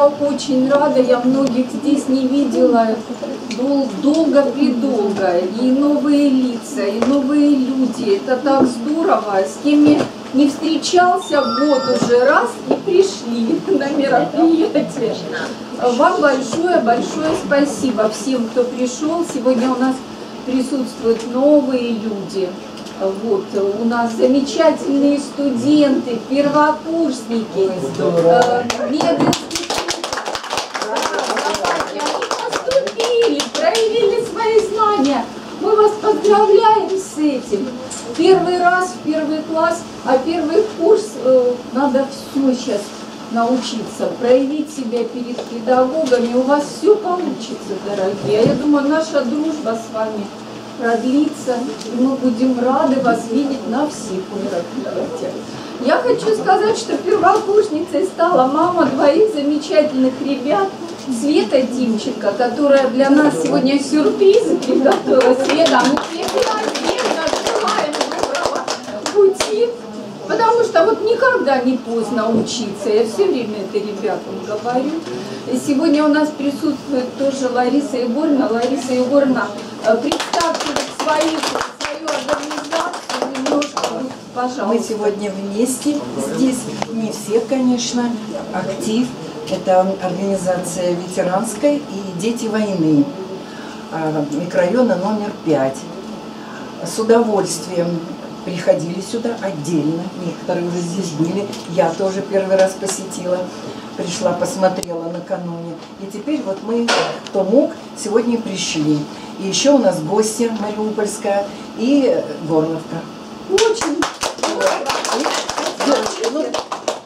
Я очень рада, я многих здесь не видела дол- долго-предолго. И новые лица, и новые люди. Это так здорово. С кем я не встречался год уже раз и пришли на мероприятие. Вам большое-большое спасибо всем, кто пришел. Сегодня у нас присутствуют новые люди. Вот, у нас замечательные студенты, первокурсники, э, Мединский они поступили, проявили свои знания. Мы вас поздравляем с этим. Первый раз первый класс, а первый курс э, надо все сейчас научиться, проявить себя перед педагогами. У вас все получится, дорогие. А я думаю, наша дружба с вами продлится, и мы будем рады вас видеть на всех мероприятиях. Я хочу сказать, что первокурсницей стала мама двоих замечательных ребят, Света Тимченко, которая для нас сегодня сюрпризы приготовила. Света, мы тебе безответно желаем пути, потому что вот никогда не поздно учиться. Я все время это ребятам говорю. И сегодня у нас присутствует тоже Лариса Егоровна. Лариса Егоровна, э, представьте вот свою, свою организацию немножко, вот, пожалуйста. Мы сегодня вместе здесь, не все, конечно, актив. Это организация ветеранской и дети войны, а, микрорайона номер 5. С удовольствием приходили сюда отдельно, некоторые уже здесь были, я тоже первый раз посетила, пришла, посмотрела накануне. И теперь вот мы, кто мог, сегодня пришли. И еще у нас гостья Мариупольская и Горловка. Очень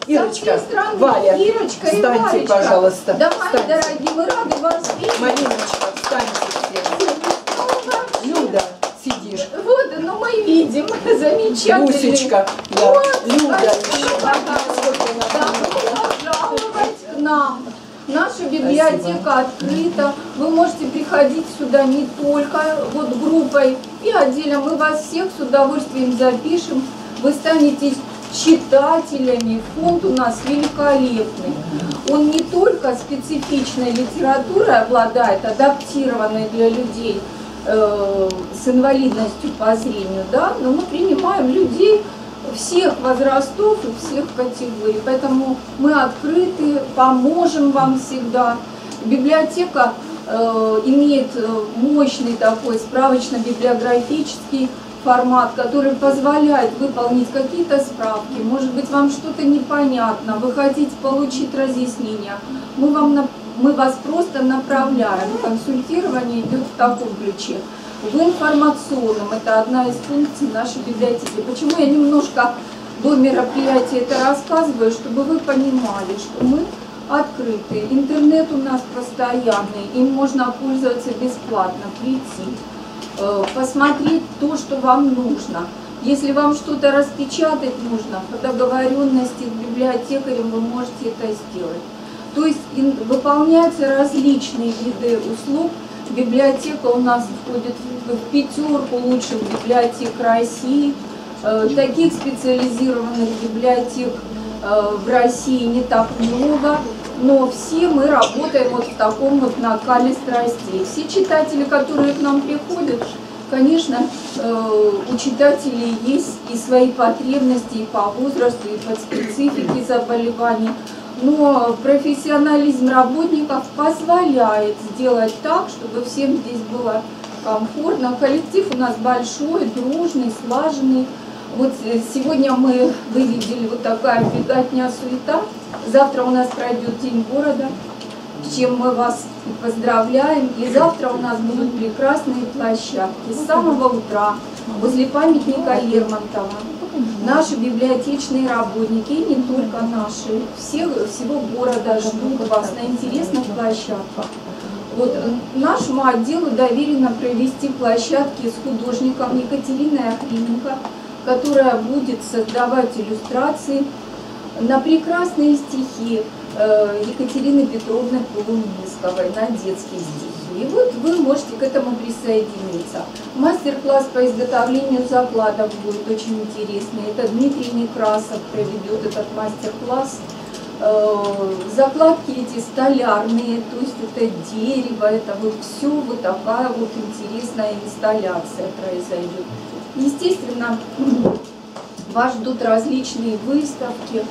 Ирочка, всей страны. Валя, Ирочка встаньте, Валечка. пожалуйста. Да, мои Встаньте. дорогие, мы рады вас видеть. Мариночка, встаньте все. Люда, сидишь. Вот, ну мы видим, замечательный. Гусечка, да. Вот, Люда спасибо, пожаловать к нам. Наша библиотека открыта. Вы можете приходить сюда не только вот группой и отдельно. Мы вас всех с удовольствием запишем. Вы станете читателями. Фонд у нас великолепный. Он не только специфичной литературой обладает, адаптированной для людей э, с инвалидностью по зрению, да, но мы принимаем людей всех возрастов и всех категорий. Поэтому мы открыты, поможем вам всегда. Библиотека э, имеет э, мощный такой справочно-библиографический формат, который позволяет выполнить какие-то справки. Может быть, вам что-то непонятно, вы хотите получить разъяснения. Мы, вам, мы вас просто направляем. Консультирование идет в таком ключе. В информационном, это одна из функций нашей библиотеки. Почему я немножко до мероприятия это рассказываю, чтобы вы понимали, что мы открыты. Интернет у нас постоянный, им можно пользоваться бесплатно, прийти, посмотреть то, что вам нужно. Если вам что-то распечатать нужно, по договоренности с библиотекарем вы можете это сделать. То есть выполняются различные виды услуг. Библиотека у нас входит в пятерку лучших библиотек России. Э, Таких специализированных библиотек э, в России не так много, но все мы работаем вот в таком вот накале страстей. Все читатели, которые к нам приходят, конечно, э, у читателей есть и свои потребности и по возрасту, и по специфике заболеваний. Но профессионализм работников позволяет сделать так, чтобы всем здесь было комфортно. Коллектив у нас большой, дружный, слаженный. Вот э, сегодня мы, вы видели, вот такая беготня, суета. Завтра у нас пройдет День города, с чем мы вас поздравляем. И завтра у нас будут прекрасные площадки. С самого утра возле памятника Лермонтова наши библиотечные работники, и не только наши, всех, всего города ждут вас на интересных площадках. Вот э, нашему отделу доверено провести площадки с художником Екатериной Охрименко, которая будет создавать иллюстрации на прекрасные стихи э, Екатерины Петровны Полумисковой, на детские стихи. И вот вы можете к этому присоединиться. Мастер-класс по изготовлению закладов будет очень интересный. Это Дмитрий Некрасов проведет этот мастер-класс. Э, закладки эти столярные, то есть это дерево, это вот все вот такая вот интересная инсталляция произойдет. Естественно, вас ждут различные выставки.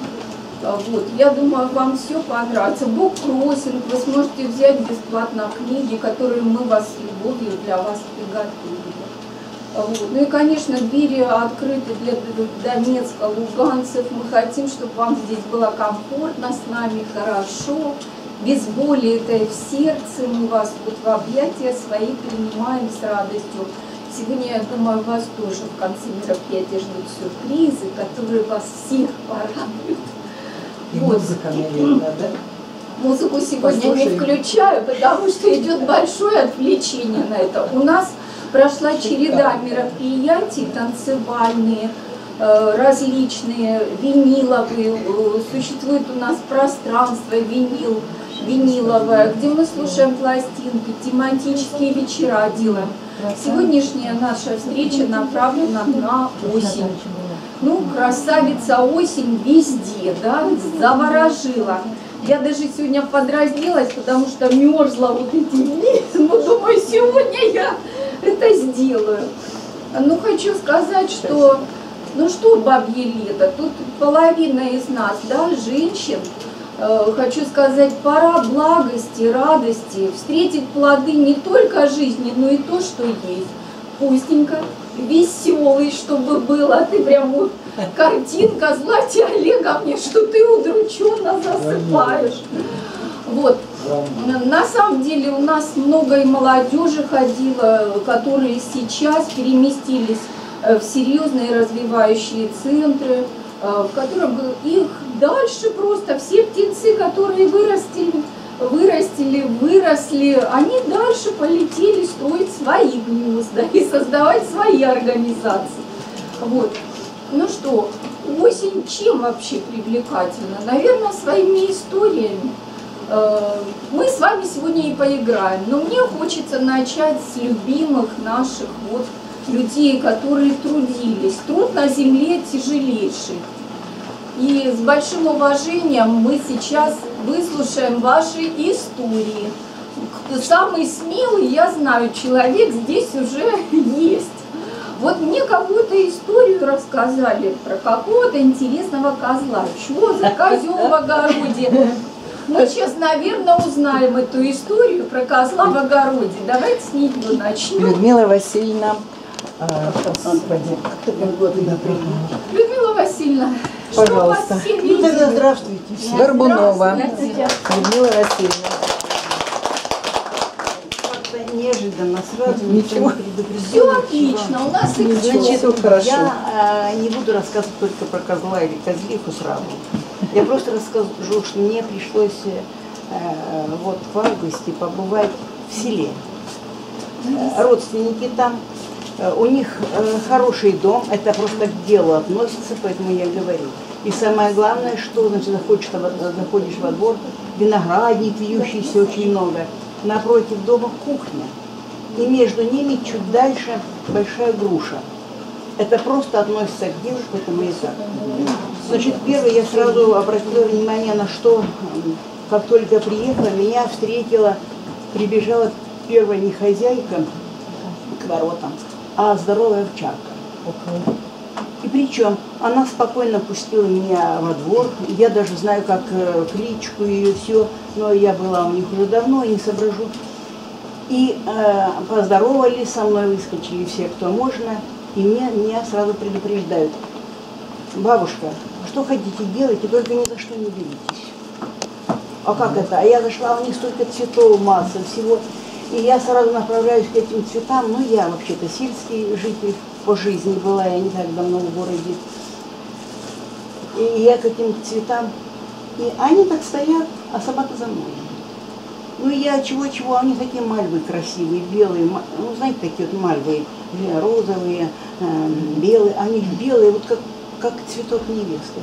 А, вот. Я думаю, вам все понравится. Буккроссинг, вы сможете взять бесплатно книги, которые мы вас с любовью для вас приготовили. Вот. Ну и, конечно, двери открыты для Донецка, луганцев. Мы хотим, чтобы вам здесь было комфортно с нами, хорошо, без боли этой в сердце. Мы вас вот в объятия свои принимаем с радостью. Сегодня, я думаю, вас тоже в конце мероприятия ждут сюрпризы, которые вас всех порадуют. И вот. музыка, наверное, да? Музыку сегодня Послушаем. не включаю, потому что идет большое отвлечение на это. У нас прошла череда мероприятий танцевальные, различные, виниловые. Э, существует у нас пространство винил, виниловое, где мы слушаем пластинки, тематические вечера делаем. Сегодняшняя наша встреча направлена на осень. Ну, красавица осень везде, да, заворожила. Я даже сегодня подразнилась, потому что мерзла вот эти дни. Ну, думаю, сегодня я это сделаю. Ну, хочу сказать, что, ну что бабье лето, тут половина из нас, да, женщин, э, хочу сказать, пора благости, радости, встретить плоды не только жизни, но и то, что есть. Вкусненько, веселый, чтобы было, а ты прям вот картинка Злати Олеговне, что ты удрученно засыпаешь. Вот, на самом деле у нас много и молодежи ходило, которые сейчас переместились в серьезные развивающие центры, э, в которых их дальше просто все птенцы, которые вырастили, вырастили, выросли, они дальше полетели строить свои гнезда и создавать свои организации. Вот. Ну что, осень чем вообще привлекательна? Наверное, своими историями. Э, мы с вами сегодня и поиграем, но мне хочется начать с любимых наших вот людей, которые трудились. Труд на земле тяжелейший. И с большим уважением мы сейчас выслушаем ваши истории. Самый смелый, я знаю, человек здесь уже есть. Вот мне какую-то историю рассказали про какого-то интересного козла. Что за козел в огороде? Мы сейчас, наверное, узнаем эту историю про козла в огороде. Давайте с нее начнем. Людмила Васильевна, а, господи, Людмила Васильевна, Пожалуйста. что у вас ну, тогда здравствуйте. Все. Горбунова. Людмила Васильевна. неожиданно сразу ничего Все отлично, у нас и Значит, хорошо. я э, не буду рассказывать только про козла или козлиху сразу. Я просто расскажу, что мне пришлось э, вот в августе побывать в селе. Э, родственники там, э, у них э, хороший дом, это просто к делу относится, поэтому я говорю. И самое главное, что значит, заходишь, заходишь во двор, виноградник вьющийся очень много, напротив дома кухня. И между ними чуть дальше большая груша. Это просто относится к делу, поэтому я так. Значит, первое я сразу обратила внимание на что, как только приехала, меня встретила, прибежала первая не хозяйка к воротам, а здоровая овчарка. И причем она спокойно пустила меня во двор. Я даже знаю, как э, кличку ее все, но я была у них уже давно, не соображу. И э, поздоровались со мной, выскочили все, кто можно, и меня, меня сразу предупреждают. Бабушка, что хотите делайте, только ни за что не беритесь. А как это? А я зашла, у них столько цветов, масса всего. И я сразу направляюсь к этим цветам. Ну, я вообще-то сельский житель по жизни была, я не так давно в городе. И я к этим цветам. И они так стоят, а собака за мной. Ну, я чего-чего, они такие мальвы красивые, белые, ну, знаете, такие вот мальвы, розовые, э, белые, они белые, вот как как цветок невесты.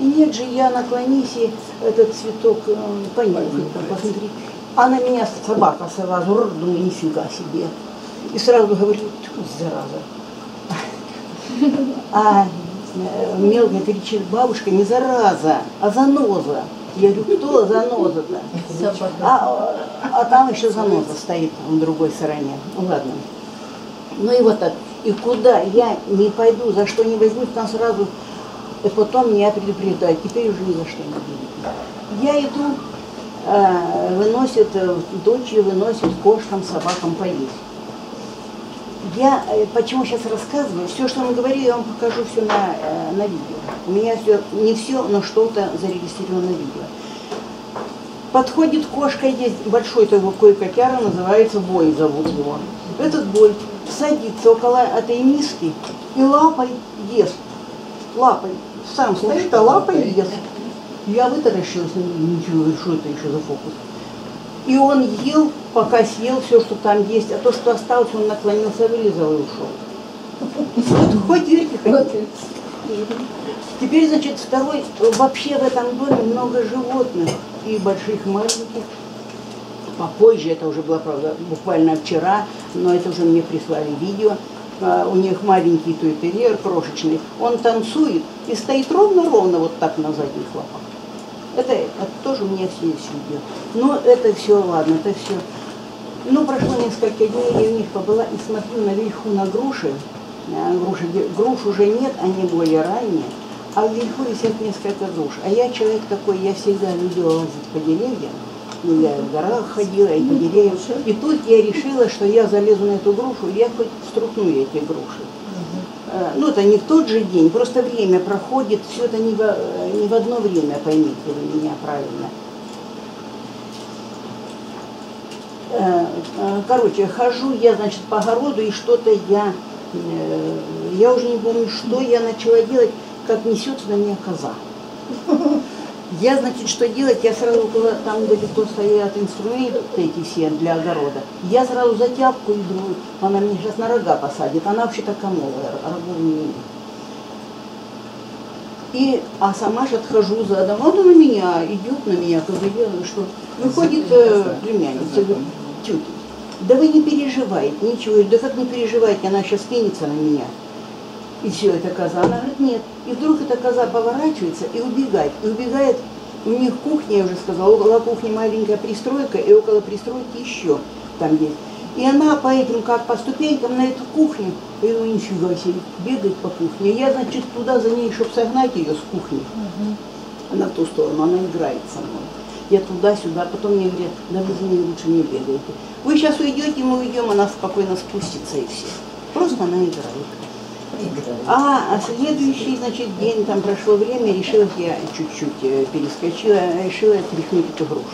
И нет же, я наклонись и этот цветок э, понюхать, посмотри. А на меня собака сразу, думаю, нифига себе. И сразу говорю, зараза. А э, мелко кричит, бабушка, не зараза, а заноза. Я говорю, кто заноза-то? А, а там еще заноза стоит в другой стороне. Ну ладно. Ну и вот так. И куда я не пойду, за что не возьму, там сразу и потом меня предупреждают. Теперь уже ни за что не будет. Я иду, э, выносит, э, дочь выносит кошкам, собакам поесть. Я э, почему сейчас рассказываю, все, что мы говорили, я вам покажу все на, на видео. У меня все, не все, но что-то зарегистрировано на видео. Подходит кошка, есть большой такой котяра, называется Бой, зовут его. Этот Бой садится около этой миски и лапой ест. Лапой. Сам стоит, а лапой ест. Я вытаращилась ничего, что это еще за фокус. И он ел, пока съел все, что там есть, а то, что осталось, он наклонился, вылезал и ушел. Вот хоть верьте, хоть. Теперь, значит, второй, вообще в этом доме много животных, и больших, и маленьких. Попозже, это уже было, правда, буквально вчера, но это уже мне прислали видео. А, У них маленький туйтерьер, крошечный. Он танцует и стоит ровно-ровно вот так на задних лапах. Это, это тоже мне все есть видео. Но это все, ладно, это все. Ну, прошло несколько дней, я у них побыла и смотрю наверху на груши. А, Груши, груш уже нет, они более ранние. А вверху висят несколько груш. А я человек такой, я всегда любила лазить по деревьям. Ну, я в горах ходила и по деревьям. И тут я решила, что я залезу на эту грушу, и я хоть струхну эти груши. Э, Ну, это не в тот же день, просто время проходит, все это не в, не в одно время, поймите вы меня правильно. Э, э, Короче, хожу я, значит, по огороду, и что-то я, я уже не помню, что я начала делать, как несется на меня коза. Я, значит, что делать? Я сразу около, там далеко стоят инструменты эти все для огорода. Я сразу за тяпку иду, она меня сейчас на рога посадит. Она вообще-то комовая, рогов не имеет. И, а сама же отхожу задом, вот он на меня, идет на меня, как я, что выходит э, племянница, говорит, тетя, да вы не переживайте, ничего, да как не переживайте, она сейчас кинется на меня. И все, это коза. Она говорит, нет. И вдруг эта коза поворачивается и убегает. И убегает, у них кухня, я уже сказала, около кухни маленькая пристройка, и около пристройки еще там есть. И она по этим, как по ступенькам на эту кухню, и ну нифига себе, бегает по кухне. Я, значит, туда за ней, чтобы согнать ее с кухни. Она в ту сторону, она играет со мной. Я туда-сюда, потом мне говорят, да вы за ней лучше не бегайте. Вы сейчас уйдете, мы уйдем, она спокойно спустится и все. Просто она играет. А, а следующий, значит, день, там прошло время, решила я чуть-чуть э, перескочила, решила тряхнуть эту грушу.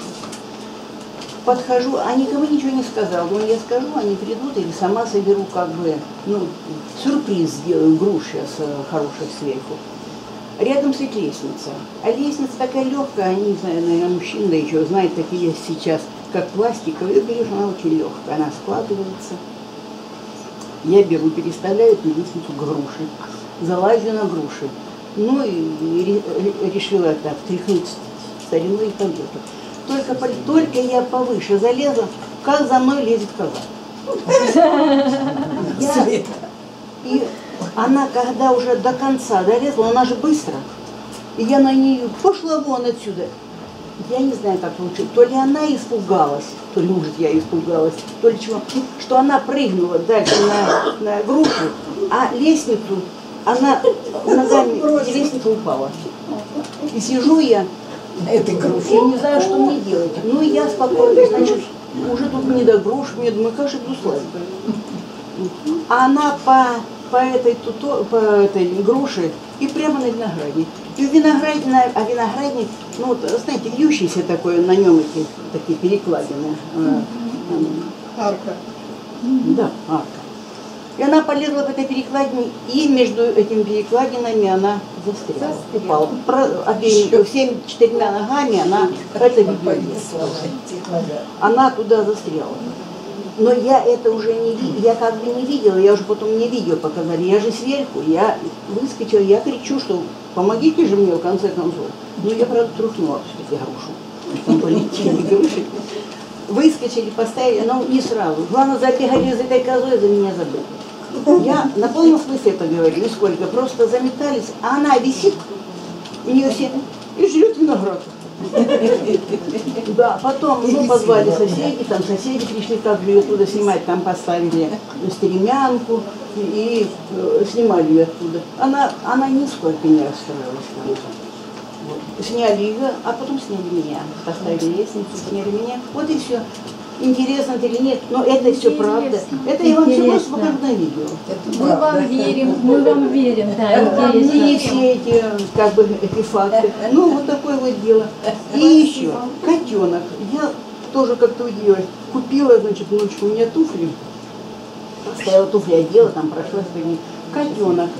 Подхожу, а никому ничего не сказал. Думаю, я скажу, они придут или сама соберу, как бы, ну, сюрприз сделаю, груш сейчас э, хороших сверху. Рядом стоит лестница. А лестница такая легкая, они, наверное, мужчины да еще знают, такие сейчас, как пластиковая. И берешь, она очень легкая, она складывается. Я беру, переставляю эту лестницу груши, залазю на груши. Ну и ре- ре- решила так, тряхнуть стариной и. Только, только я повыше залезла, как за мной лезет коза. Я- и она, когда уже до конца долезла, она же быстро. И я на нее пошла вон отсюда. Я не знаю, как получилось. То ли она испугалась, то ли, может, я испугалась, то ли чего, что она прыгнула дальше на, на грушу, а лестницу, она ногами, лестница упала. И сижу я, Этой груши. я не знаю, что мне делать. Ну, и я спокойно, значит, уже тут не до груш, мне думаю, как же. А она по, по этой туто, по этой груше и прямо на виноградник. И в виноградник, а виноградник, ну вот, знаете, вьющийся такой, на нем эти такие перекладины. э, Арка. да, арка. И она полезла в этой перекладине, и между этими перекладинами она застряла. Упала. Про- обеими, всеми четырьмя ногами она это видела. Она туда застряла. Но я это уже не видела, я как бы не видела, я уже потом мне видео показали, я же сверху, я выскочила, я кричу, что помогите же мне в конце концов. Ну я, правда, трухнула все-таки грушу. Полетели. Выскочили, поставили, но не сразу. Главное, забегали за этой козой, за меня забыли. Я на полном смысле это говорю, нисколько. Просто заметались, а она висит, у нее все, и жрет виноград. Да, потом, ну, позвали соседей, там соседи пришли, как же ее оттуда снимать, там поставили стремянку и э, снимали ее оттуда. Она, она нисколько не расстроилась. Вот. Сняли ее, а потом сняли меня. Поставили лестницу, сняли меня. Вот и все. Интересно это или нет, но это все правда. Это я вам все просто покажу на видео. Это Мы вам верим. Мы вам верим, да, И интересно. все эти, как бы, эти факты. Ну, вот такое вот дело. И еще, котенок. Я тоже как-то удивилась. Купила, значит, внучку у меня туфли. Стояла туфли, одела, там по ним. Котенок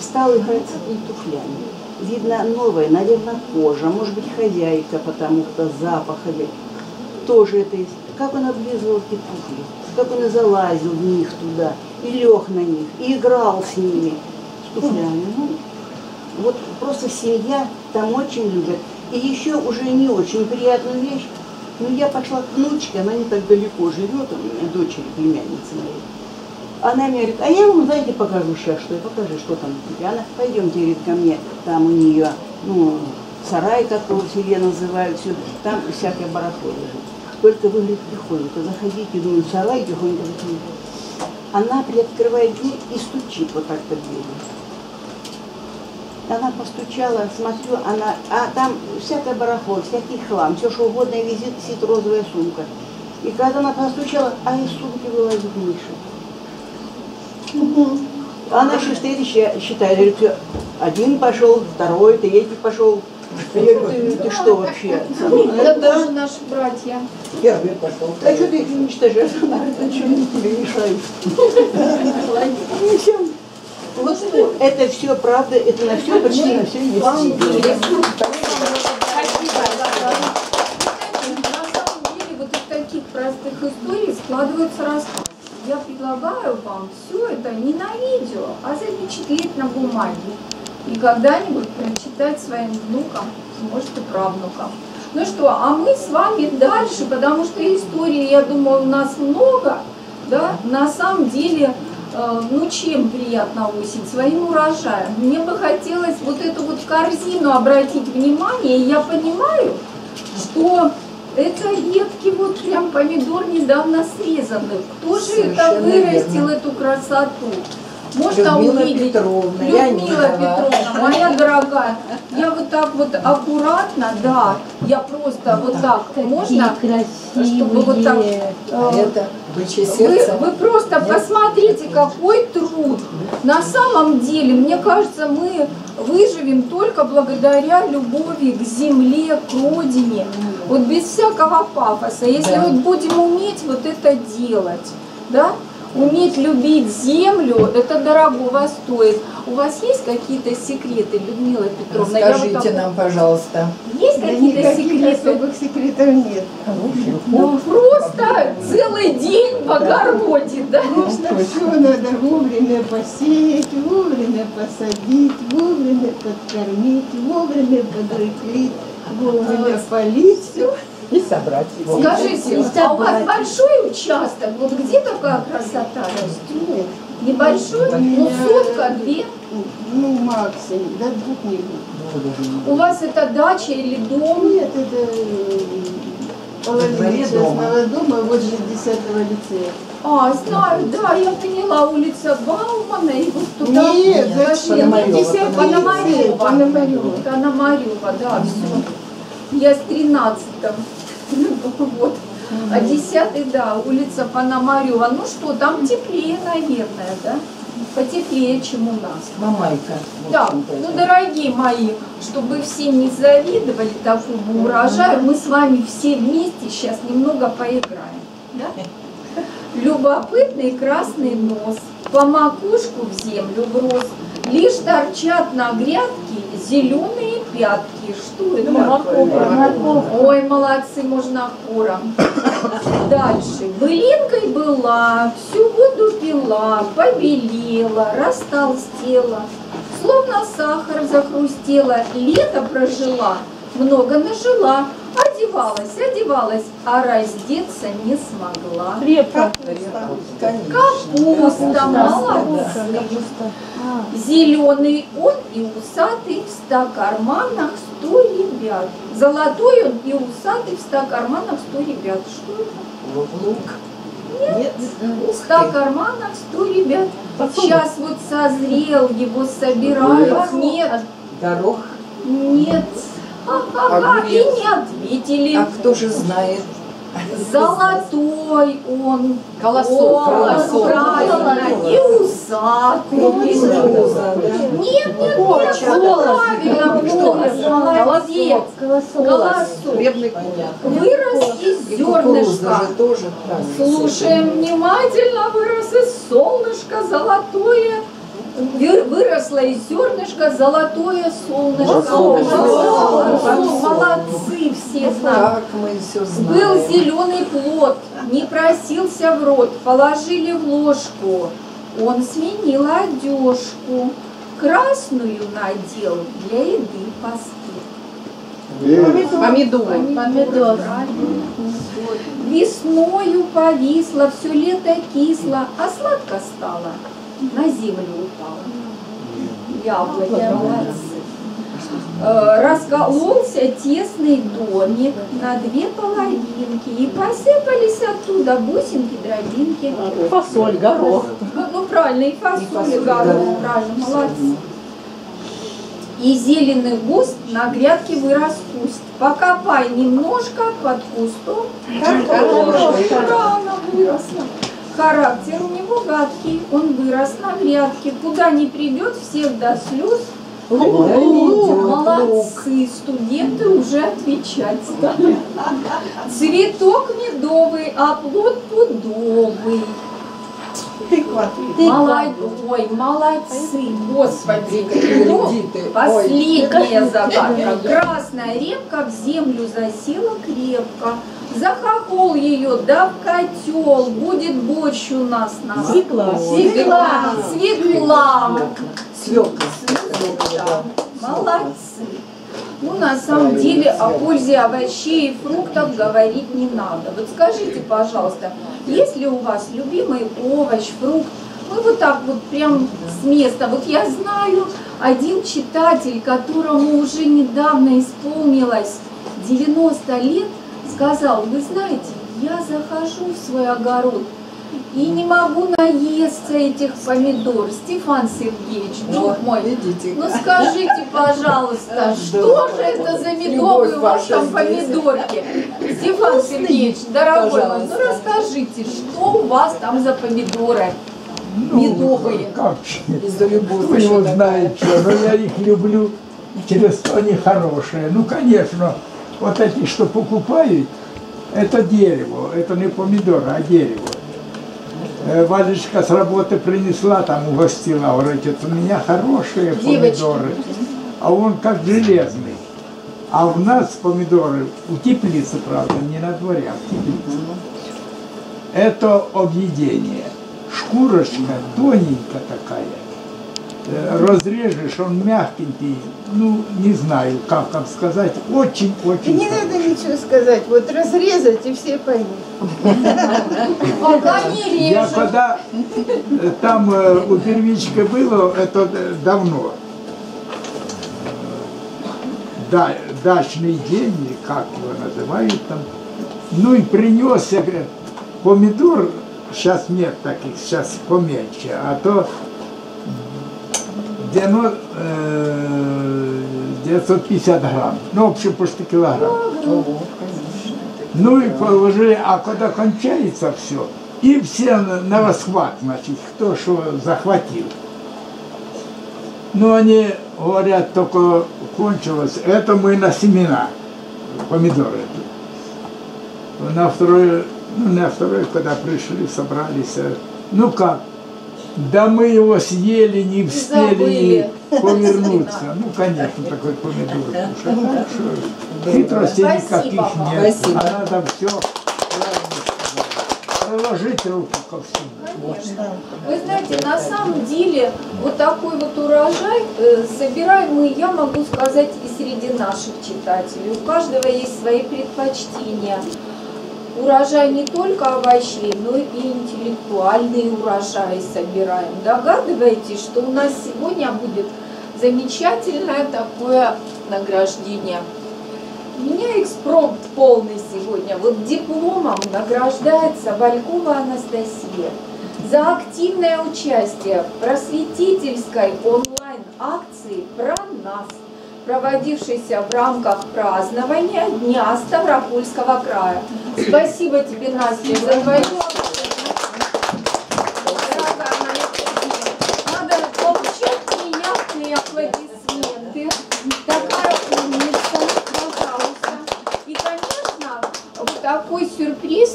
стал играть с этими туфлями. Видно, новая, наверное, кожа, может быть, хозяйка, потому что запах или тоже это есть. Как он облизывал эти туфли, как он и залазил в них туда, и лег на них, и играл с ними, с туфлями. Ну, вот просто семья там очень любит. И еще уже не очень приятную вещь. Ну, я пошла к внучке, она не так далеко живет, у меня дочери, племянницы моей. Она мне говорит, а я вам, знаете, покажу сейчас, что я покажу, что там тебя. Она, пойдемте, говорит, ко мне, там у нее, ну, сарай, как его в селе называют, все, там всякое барахло лежит. Только вы, говорит, тихонько заходите, думаю, в сарай, тихонько заходите. Она приоткрывает дверь и стучит вот так под дверью. Она постучала, смотрю, она, а там всякое барахло, всякий хлам, все что угодно, и висит, висит розовая сумка. И когда она постучала, а из сумки вылазит Миша. Она еще стоит, еще считает, говорит, один пошел, второй, третий пошел. Я говорю, ты, ты что вообще? Это Да. наши братья. Первый пошел. А что ты их уничтожаешь? Она говорит, а что они тебе мешают? Всё. Вот что, это все правда, это на все, почти на все есть видео. На самом деле вот из таких простых историй складывается рассказ. Я предлагаю вам все это не на видео, а запечатлеть на бумаге. И когда-нибудь прочитать своим внукам, может и правнукам. Ну что, а мы с вами дальше, потому что истории, я думаю, у нас много, да, на самом деле, э, ну чем приятно осень? Своим урожаем. Мне бы хотелось вот эту вот корзину обратить внимание, и я понимаю, что это ветки, вот прям помидор недавно срезанных. Кто же это Совершенно вырастил верно. эту красоту? Можно Людмила увидеть. Петровна, Людмила Леонидова. Петровна, моя дорогая, я вот так вот аккуратно, да, я просто вот так, можно, красивые. чтобы вот так, э, Это бычье вы, сердце. вы просто посмотрите, какой труд. На самом деле, мне кажется, мы выживем только благодаря любови к земле, к родине. Вот без всякого пафоса. Если Да. вот будем уметь вот это делать, да, уметь любить землю, это дорогого стоит. У вас есть какие-то секреты, Людмила Петровна? Я вот так- нам, пожалуйста. Есть какие-то секреты? секретов нет. Ну, просто целый день в огороде, да? Все надо вовремя посеять, вовремя посадить, вовремя подкормить, вовремя подрыхлить, вовремя полить. Все. И собрать его. Скажите, а у вас большой участок? Вот где такая красота растет? Небольшой? Ну, сотка, две? Ну, максимум, до двух не будет. У вас это дача или дом? Нет, это э, половина частного дома возле 10-го лицея. А, знаю, да, я поняла, улица Баумана и вот туда. Нет, зачем? Пономарева. 10-й лицей, Пономарева. Пономарева. Да, все. Я с 13 вот. А 10 да, улица Пономарева. Ну что, там теплее, наверное, да? Потеплее, чем у нас. Мамайка. Да, ну, дорогие мои, чтобы все не завидовали такому урожаю, мы с вами все вместе сейчас немного поиграем. Да? Любопытный красный нос, по макушку в землю врос, лишь торчат на грядке зеленые пятки. Что это такое? Ой, молодцы, можно хором. Дальше. Былинкой была, всю воду пила, побелела, растолстела. Словно сахар захрустела, лето прожила, много нажила, одевалась, одевалась, а раздеться не смогла. Репа. Конечно. Капуста, молодцы. Зеленый он и усатый в ста карманах сто ребят. Золотой он и усатый в ста карманах сто ребят. Что это? Лук. Нет. В ста карманах сто ребят. Сейчас вот созрел, его собирают. Нет, Горох. нет. Ха-ха-ха, и не ответили. А кто же знает? Золотой он. Колосок, колосок. Правильно, и усатый. Нет, нет, нет, правильно, голос, молодец. Колосок. Хлебный Вырос из зернышка. Слушаем внимательно, вырос из солнышка золотое. Вы- Выросло из зернышка золотое солнышко. Солнышко. Молодцы, Молодцы все знаем. Был зеленый плод, не просился в рот, положили в ложку. Он сменил одежку, красную надел для еды поспел. Помидор. Помидор. Весною повисло, все лето кисло, а сладко стало, на землю упало. Яблоки, молодцы. Э, Раскололся тесный домик на две половинки, и посыпались оттуда бусинки, дробинки. Фасоль, горох. Ну, ну, правильно, и фасоль, и фасоль, горох, да. правильно, молодцы. И зеленый густ на грядке вырос куст. Покопай немножко под кустом. Картошка рано выросла. Характер у него гадкий, он вырос на грядке. Куда ни придет, всех до слез. Молодцы, студенты уже отвечать стали. Цветок медовый, а плод пудовый. Молодой, ой, молодцы, господи. Ну, Кредиты. Ой. Последняя загадка. Красная репка в землю засела крепко. Захохол ее, да в котел, будет борщ у нас на Свекла. Свекла. Свекла. Свекла. Молодцы. Ну, на самом деле, о пользе овощей и фруктов говорить не надо. Вот скажите, пожалуйста, есть ли у вас любимый овощ, фрукт? Мы вот так вот прям с места. Вот я знаю один читатель, которому уже недавно исполнилось 90 лет, сказал, вы знаете, я захожу в свой огород и не могу наесться этих помидор. Стефан Сергеевич, друг Вот, мой, видите, ну скажите, пожалуйста, что же это за медовые у вас там помидорки? Стефан Сергеевич, дорогой мой, ну расскажите, что у вас там за помидоры? Ну, Медовые. Как Из-за любовь. его знает, что, но я их люблю, через то они хорошие. Ну, конечно, вот эти, что покупают, это дерево, это не помидоры, а дерево. Э, Валечка с работы принесла, там угостила, говорит, это у меня хорошие Девочки. помидоры, а он как железный. А у нас помидоры у теплицы, правда, не на дворе, а в теплице. Это объедение. Шкурочка тоненькая такая. Э, Разрежешь, он мягкенький. Ну, не знаю, как вам сказать. Очень-очень Не надо ничего сказать, вот разрезать и все поймут. Я когда э, там э, у первичка было, это э, давно. Да, дачный день, как его называют там. Ну и принес, я говорю, помидор, сейчас нет таких, сейчас поменьше, а то 90, э, 950 грамм, ну, в общем, почти килограмм. Ну и положили, а когда кончается все, и все на, на расхват, значит, кто что захватил. Ну они говорят, только кончилось, это мы на семена, помидоры. На второй, ну на второй, когда пришли, собрались, э, ну как, да мы его съели, не успели и повернуться. Ну, конечно, такой помидор. Ну, Хитростей никаких нет. Спасибо. А надо все приложить руку ко всему. Вы знаете, на самом деле вот такой вот урожай э, собираем мы, я могу сказать, и среди наших читателей. У каждого есть свои предпочтения. Урожай не только овощей, но и интеллектуальные урожаи собираем. Догадываетесь, что у нас сегодня будет замечательное такое награждение. У меня экспромт полный сегодня. Вот дипломом награждается Валькова Анастасия за активное участие в просветительской онлайн-акции «Про нас», проводившейся в рамках празднования Дня Ставропольского края. Спасибо тебе, Настя, за твою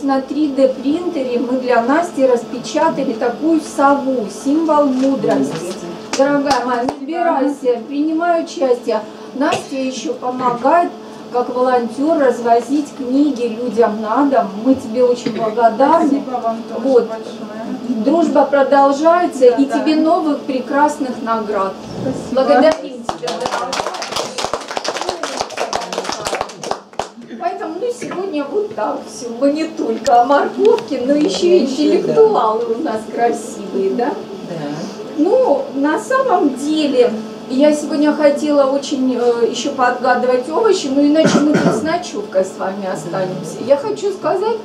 на 3D принтере мы для Насти распечатали такую сову, символ мудрости. Дорогая моя, собирайся, принимай участие. Настя еще помогает как волонтер развозить книги людям на дом. Мы тебе очень благодарны. вот. Дружба продолжается, и тебе новых прекрасных наград. Благодарим тебя, дорогая. Поэтому ну, сегодня вот так все. Мы не только о морковке, но еще и интеллектуалы у нас красивые, да? Ну, на самом деле, я сегодня хотела очень э, еще подгадывать овощи, но иначе мы тут с ночевкой с вами останемся. Я хочу сказать,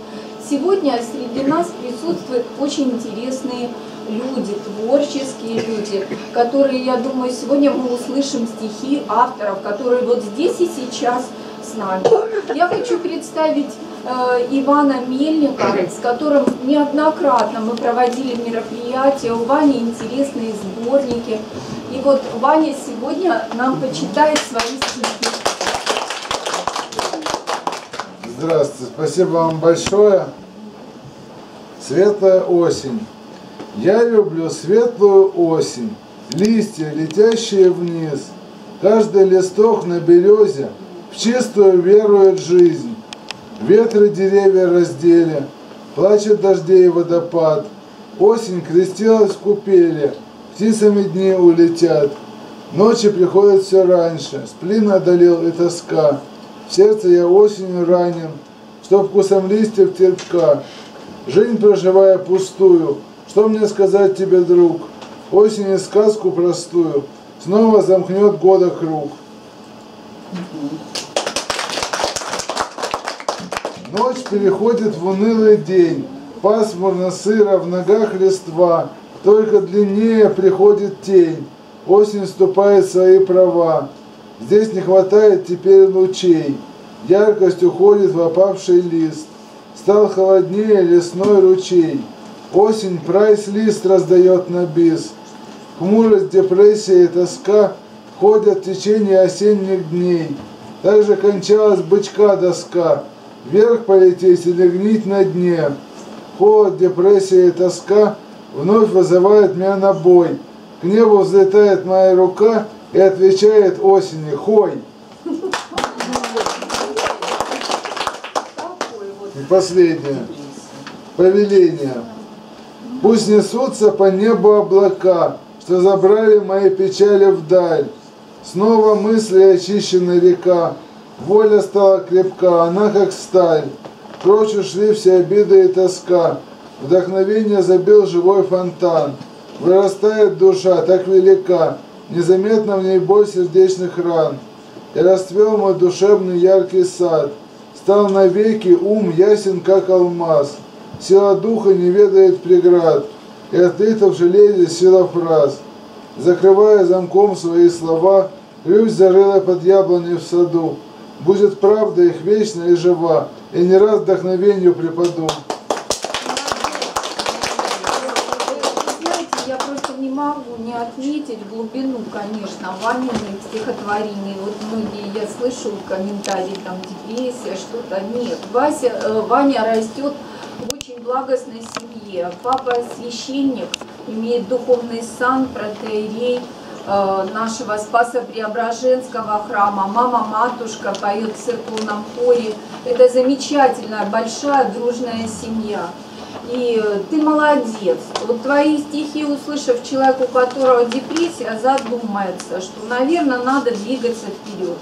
сегодня среди нас присутствуют очень интересные люди, творческие люди, которые, я думаю, сегодня мы услышим стихи авторов, которые вот здесь и сейчас с нами. Я хочу представить Ивана Мельника, с которым неоднократно мы проводили мероприятия. У Вани интересные сборники. И вот Ваня сегодня нам почитает свои стихи. Здравствуйте, спасибо вам большое. Светлая осень. Я люблю светлую осень, листья, летящие вниз. Каждый листок на березе в чистую верует жизнь. Ветры деревья раздели, плачет дождей водопад. Осень крестилась в купели, птицами дни улетят. Ночи приходят все раньше, сплин одолел и тоска. В сердце я осенью ранен, что вкусом листьев терпка. Жизнь проживая пустую, что мне сказать тебе, друг? Осень и сказку простую снова замкнет года круг. Ночь переходит в унылый день, пасмурно сыро, в ногах листва, только длиннее приходит тень, осень вступает в свои права. Здесь не хватает теперь лучей, яркость уходит в опавший лист, стал холоднее лесной ручей. Осень прайс-лист раздает на бис. Хмурость, депрессия и тоска ходят в течение осенних дней. Также кончалась бычка доска, вверх полететь или гнить на дне. Холод, депрессия и тоска вновь вызывают меня на бой. К небу взлетает моя рука и отвечает осени «Хой!». И последнее. Повеление. Пусть несутся по небу облака, что забрали мои печали вдаль. Снова мысли очищена река, воля стала крепка, она как сталь. Прочь ушли все обиды и тоска, вдохновение забил живой фонтан. Вырастает душа, так велика, незаметно в ней боль сердечных ран. И расцвел мой душевный яркий сад, стал навеки ум ясен, как алмаз. Сила духа не ведает преград, и отлита в железе сила фраз. Закрывая замком свои слова, ключ зарыла под яблоней в саду. Будет правда их вечна и жива, и не раз вдохновению не могу не отметить глубину, конечно, Ваниных стихотворений. Вот многие, я слышу комментарии, там, депрессия, что-то. Нет, Вася, э, Ваня растет в очень благостной семье. Папа священник, имеет духовный сан, протеерей нашего Спасо-Преображенского храма. Мама-матушка поет в церковном хоре. Это замечательная, большая, дружная семья. И ты молодец. Вот твои стихи, услышав человек, у которого депрессия, задумается, что, наверное, надо двигаться вперед,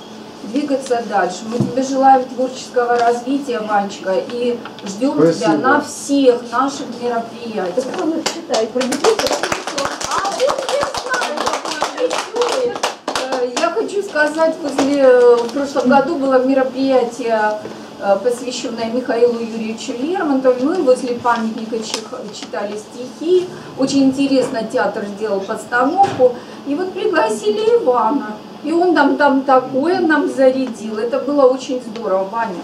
двигаться дальше. Мы тебе желаем творческого развития, Ванечка, и ждем тебя Спасибо. на всех наших мероприятиях. Читает про детей. А вот я знаю, какой веселый. Э, Я хочу сказать, возле, э, в прошлом году было мероприятие, э, посвященное Михаилу Юрьевичу Лермонтову. Мы возле памятника читали стихи. Очень интересно театр сделал постановку. И вот пригласили Ивана. И он там, там такое нам зарядил. Это было очень здорово, Ваня.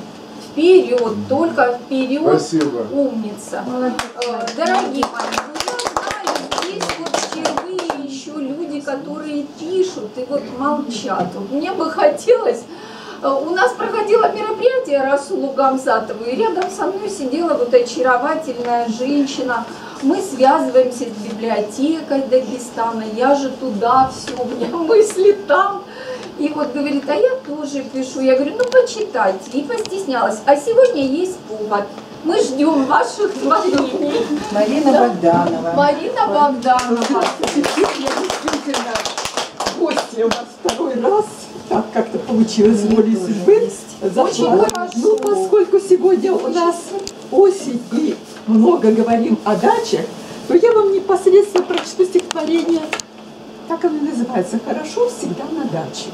Вперед, только вперед. Спасибо. Умница. Э, Дорогие мои, ну я знаю, здесь вот впервые еще люди, пишут и вот молчат. Вот мне бы хотелось, э, у нас проходило мероприятие Расулу Гамзатову, и рядом со мной сидела вот очаровательная женщина. Мы связываемся с библиотекой Дагестана, я же туда все, у меня мысли там. И вот говорит, а я тоже пишу. Я говорю, ну почитайте. И постеснялась. А сегодня есть повод. Мы ждем ваших творений. Марина Богданова. Марина Богданова. у нас второй раз. Так как-то получилось волей судьбы. Зашла. Хорошо. Ну, поскольку сегодня у нас осень и много говорим о дачах, то я вам непосредственно прочту стихотворение. Так оно называется. Хорошо всегда на даче.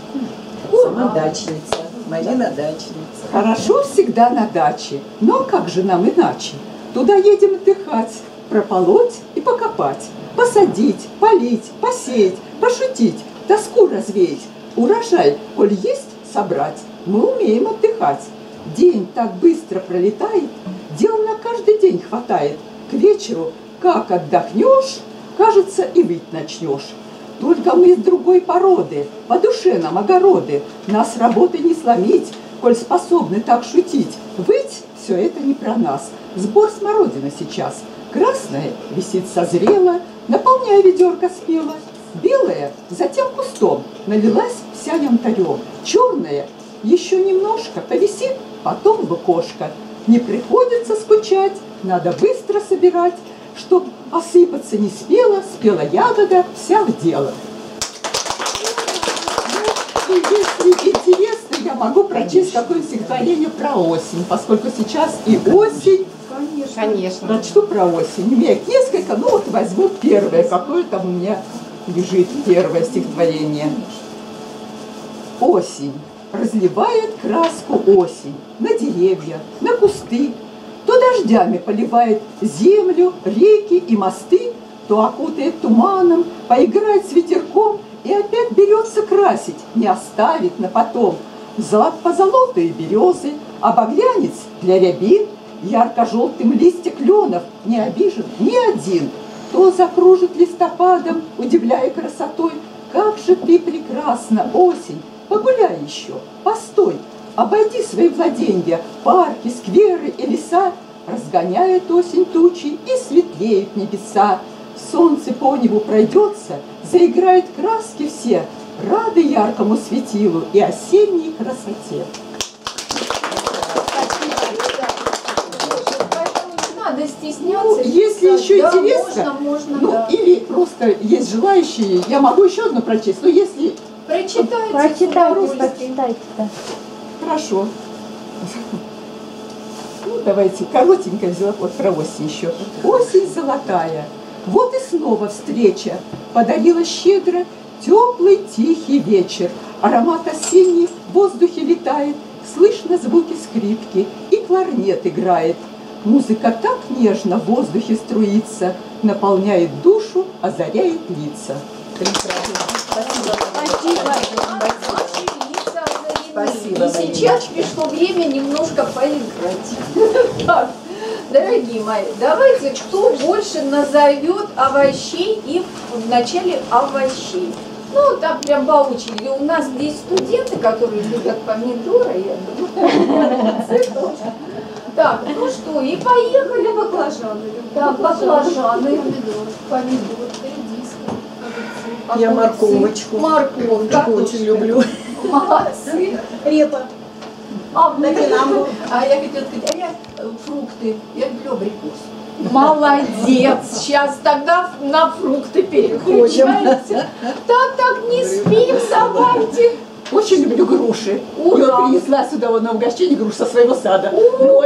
Сама дачница. Марина дачница. Хорошо всегда на даче, но как же нам иначе? Туда едем отдыхать, прополоть и покопать, посадить, полить, посеять, пошутить, тоску развеять, урожай, коль есть, собрать. Мы умеем отдыхать. День так быстро пролетает, дел на каждый день хватает. К вечеру, как отдохнешь, кажется, и выть начнешь. Только мы из другой породы, по душе нам огороды, нас работы не сломить, коль способны так шутить. Выть – все это не про нас. Сбор смородины сейчас. Красная висит созрела, наполняя ведерко спело. Белая затем кустом налилась вся янтарем. Черная еще немножко повисит, потом в окошко. Не приходится скучать, надо быстро собирать, чтоб осыпаться не спела, спела ягода, вся в дело. Ну, и если интересно, я могу прочесть какое стихотворение про осень, поскольку сейчас и осень. Конечно. Прочту про осень. У меня несколько, ну вот возьму первое, какое там у меня лежит первое стихотворение. Осень разливает краску осень на деревья, на кусты, то дождями поливает землю, реки и мосты, то окутает туманом, поиграет с ветерком и опять берется красить, не оставит на потом. Злат позолотые березы, а багрянец для рябин, ярко-желтым листья кленов не обижен ни один. То закружит листопадом, удивляя красотой, как же ты прекрасна, осень, погуляй еще, постой, обойди свои владенья, парки, скверы и леса, разгоняет осень тучи и светлеют небеса. Солнце по небу пройдется, заиграют краски все, рады яркому светилу и осенней красоте. Поэтому не надо стесняться. Ну, если писать. еще да, интересно, можно, можно, ну да. или просто есть желающие, я могу еще одну прочесть, но если Прочитайте. Прочитайте, прочитайте. да. Хорошо. Ну, давайте, коротенько взяла вот про осень еще. Осень золотая. Вот и снова встреча. Подарила щедро теплый тихий вечер. Аромат осенний в воздухе летает. Слышно звуки скрипки, и кларнет играет. Музыка так нежно в воздухе струится, наполняет душу, озаряет лица. Спасибо. Спасибо, И сейчас пришло время немножко поиграть. Так, дорогие мои, давайте, кто больше назовет овощей и в начале овощей. Ну, там прям по очереди. У нас здесь студенты, которые любят помидоры, я думаю. Так, ну что, и поехали. Баклажаны. Да, баклажаны. Помидоры. редиска, Я морковочку. Морковка. Очень люблю. Молодцы. Репа. А, а я хотела сказать, а я э, фрукты. Я люблю абрикос. Молодец. Сейчас тогда на фрукты переключаемся. Так, так, не спим, давайте. Очень люблю груши. Ура! Я принесла сюда вот на угощение груш со своего сада. Вот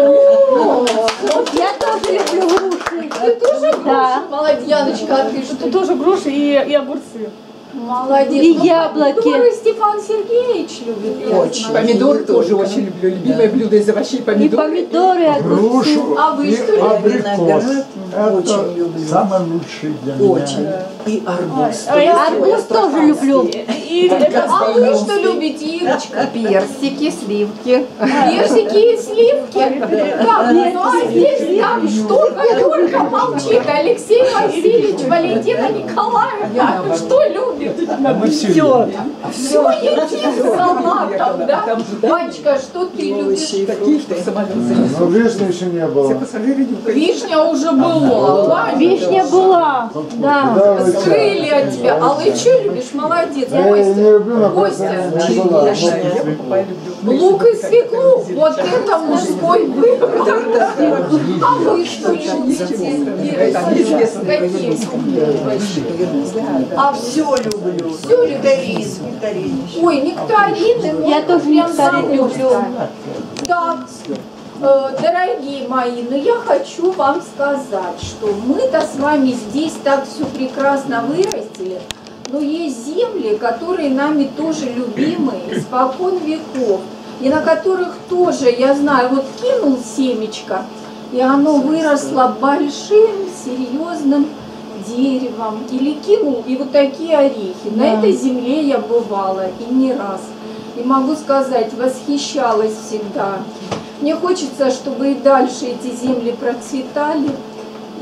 я тоже люблю груши. Ты тоже Да. груши? Молодец, Яночка, ты? Тоже груши и, огурцы. Молодец. И Ну, яблоки. Помидоры Стефан Сергеевич любит. Очень. Помидоры тоже очень люблю. Любимое блюдо из овощей И помидоры. помидоры, и огурцы. Грушу А вы что любите? абрикос. Виноград Это очень люблю. самый лучший для меня. Очень. И арбуз. А я Арбуз тоже люблю. И это, А вы что любите, Ирочка? Персики, сливки. Персики и сливки? Так, ну а здесь там штука только молчит. Алексей Васильевич, Валентина Николаевна, что любит? Мы все Всё. Все едим салатом, да? Да, Мачка, что ты любишь? такие, что самолет. Но вишни еще не Все было. Вишня уже была, Ваня. Вишня была. Да. Да? Скрыли от тебя. А вы что любишь? Молодец, Костя. люблю, Костя. люблю. Лук и свеклу. Вот это мужской выбор. А вы что любите? Какие? А Все люблю. все? Нектарин. Ой, нектарины. Я тоже прям нектарин люблю. замуж. Э, дорогие мои, но я хочу вам сказать, что мы-то с вами здесь так все прекрасно вырастили, но есть земли, которые нами тоже любимы испокон веков, и на которых тоже, я знаю, вот кинул семечко, и оно выросло большим, серьезным деревом, или кинул, и вот такие орехи. На Да. этой земле я бывала, и не раз. И могу сказать, восхищалась всегда. Мне хочется, чтобы и дальше эти земли процветали.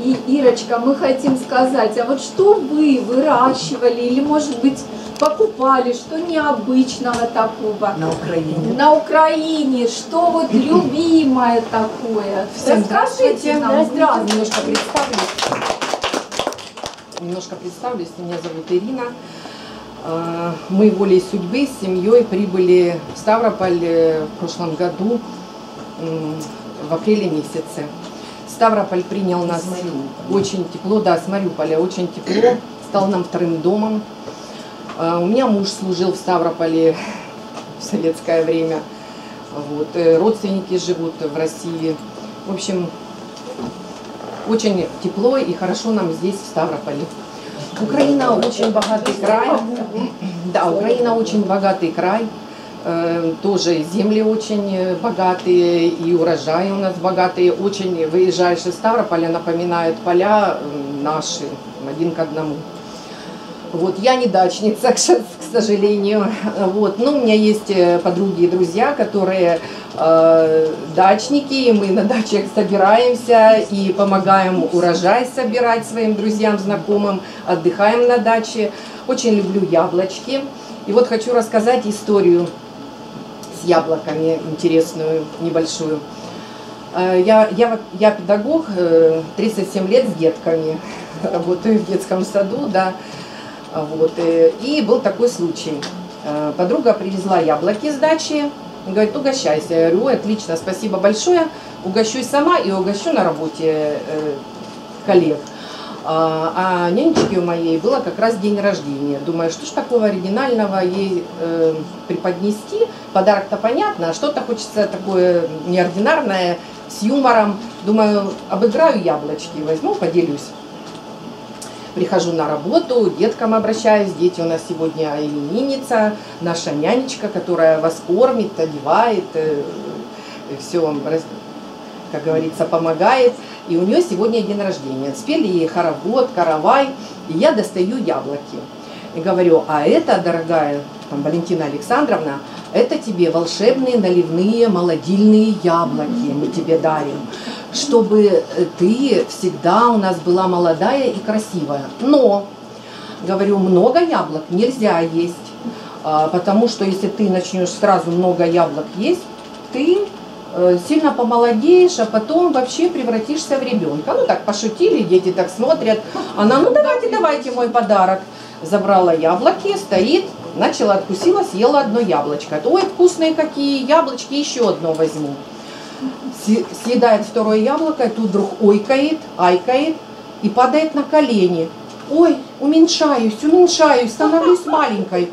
И, Ирочка, мы хотим сказать, а вот что вы выращивали или, может быть, покупали, что необычного такого? На Украине. На Украине, что вот любимое такое? Всем Расскажите здравствуйте. нам. Здравствуйте. Немножко представлюсь. Немножко представлюсь. Меня зовут Ирина. Э, Мы волей судьбы с семьей прибыли в Ставрополь э, в прошлом году в апреле месяце. Ставрополь принял нас очень тепло, да, с Мариуполя очень тепло, стал нам вторым домом. Э, У меня муж служил в Ставрополе в советское время. Вот. э, Родственники живут в России. В общем, очень тепло и хорошо нам здесь, в Ставрополе. Украина очень богатый край. Да, Украина очень богатый край. Э, Тоже земли очень э, богатые, и урожаи у нас богатые. Очень выезжаешь из Ставрополя, напоминают поля наши, один к одному. Вот, я не дачница, к сожалению. Вот, но у меня есть э, подруги и друзья, которые э, дачники, и мы на дачах собираемся и помогаем урожай собирать своим друзьям, знакомым, отдыхаем на даче. Очень люблю яблочки. И вот хочу рассказать историю с яблоками, интересную, небольшую. Э, Я, я, я педагог, э, 37 лет с детками, работаю в детском саду, да. Вот. э, И был такой случай. Э, Подруга привезла яблоки с дачи, говорит, угощайся. Я говорю, ой, отлично, спасибо большое. Угощусь сама и угощу на работе э, коллег. А а нянечки у моей было как раз день рождения. Думаю, что ж такого оригинального ей э, преподнести. Подарок-то понятно, а что-то хочется такое неординарное, с юмором. Думаю, обыграю яблочки, возьму, поделюсь. Прихожу на работу, деткам обращаюсь, дети у нас сегодня именинница, наша нянечка, которая вас кормит, одевает, все, как говорится, помогает. И у нее сегодня день рождения. Спели ей хоровод, каравай, и я достаю яблоки. И говорю, а это, дорогая там, Валентина Александровна, это тебе волшебные наливные молодильные яблоки мы тебе дарим, чтобы э, ты всегда у нас была молодая и красивая. Но, говорю, много яблок нельзя есть, а, потому что если ты начнешь сразу много яблок есть, ты сильно помолодеешь, а потом вообще превратишься в ребенка. Ну так пошутили, дети так смотрят. Она, ну давайте, давайте мой подарок. Забрала яблоки, стоит, начала откусила, съела одно яблочко. Ой, вкусные какие яблочки, еще одно возьму. Съедает второе яблоко, и тут вдруг ойкает, айкает и падает на колени. Ой, уменьшаюсь, уменьшаюсь, становлюсь маленькой.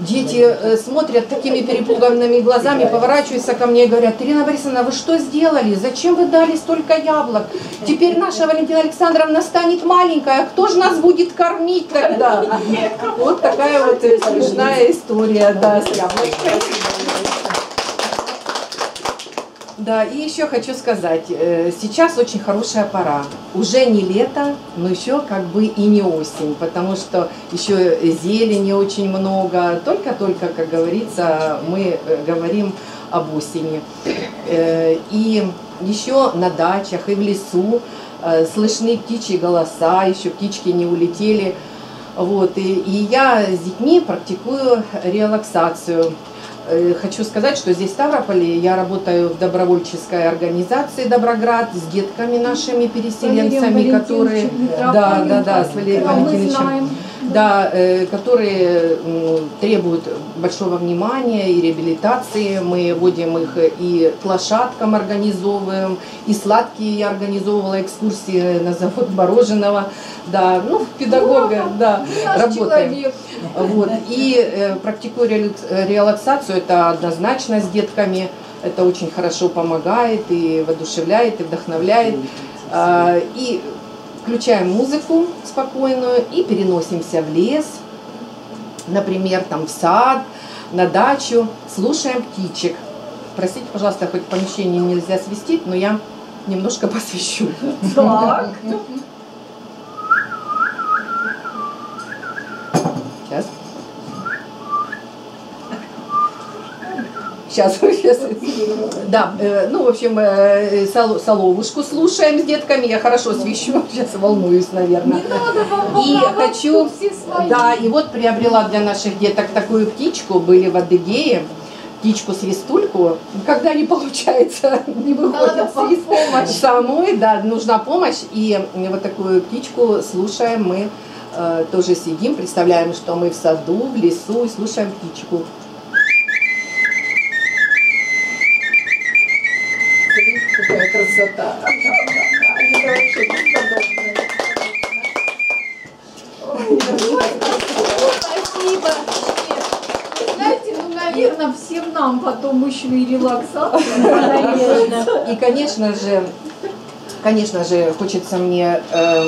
Дети э, смотрят такими перепуганными глазами, поворачиваются ко мне и говорят, Ирина Борисовна, вы что сделали? Зачем вы дали столько яблок? Теперь наша Валентина Александровна станет маленькая, а кто же нас будет кормить тогда? Вот такая вот смешная история, да, с яблочкой. Да, и еще хочу сказать, э, сейчас очень хорошая пора. Уже не лето, но еще как бы и не осень, потому что еще зелени очень много. Только-только, как говорится, мы э, говорим об осени. Э, И еще на дачах и в лесу слышны птичьи голоса, еще птички не улетели. Вот, и, и я с детьми практикую релаксацию. Э, Хочу сказать, что здесь в Ставрополе я работаю в добровольческой организации «Доброград» с детками нашими переселенцами, которые... Да, да, да, с Валерием мы Валентиновичем. Да, э, которые требуют большого внимания и реабилитации. Мы водим их и к лошадкам организовываем, и сладкие я организовывала экскурсии на завод мороженого. Да, ну, педагога, да, Наш работаем. человек. Вот. И э, практикую релаксацию, это однозначно с детками. Это очень хорошо помогает и воодушевляет, и вдохновляет. А, И включаем музыку спокойную и переносимся в лес, например, там в сад, на дачу, слушаем птичек. Простите, пожалуйста, хоть в помещении нельзя свистеть, но я немножко посвящу. Так. Сейчас, сейчас. Да, э, ну, в общем, э, сол- соловушку слушаем с детками. Я хорошо свищу, сейчас волнуюсь, наверное. Не надо И хочу, да, и вот приобрела для наших деток такую птичку, были в Адыгее, птичку-свистульку. Когда не получается, не выходит Надо свист помощь. самой, да, нужна помощь. И вот такую птичку слушаем мы, э, тоже сидим, представляем, что мы в саду, в лесу и слушаем птичку. Красота. Это вообще Спасибо. Нет, Знаете, ну, наверное, всем нам потом еще и релаксация. И, конечно же, конечно же, хочется мне, э,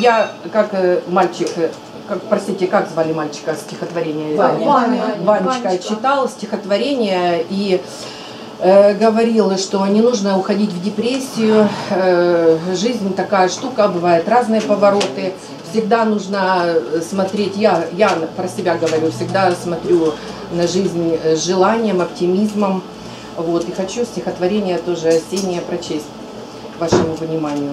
я как э, мальчик, э, как, простите, как звали мальчика стихотворение? Ваня. Ваня. Ванечка Ванечка. читал стихотворение и говорил, что не нужно уходить в депрессию. Э, жизнь такая штука, бывают разные повороты. Всегда нужно э, смотреть, я, я про себя говорю, всегда смотрю на жизнь э, с желанием, оптимизмом. Вот, и хочу стихотворение тоже осеннее прочесть вашему вниманию.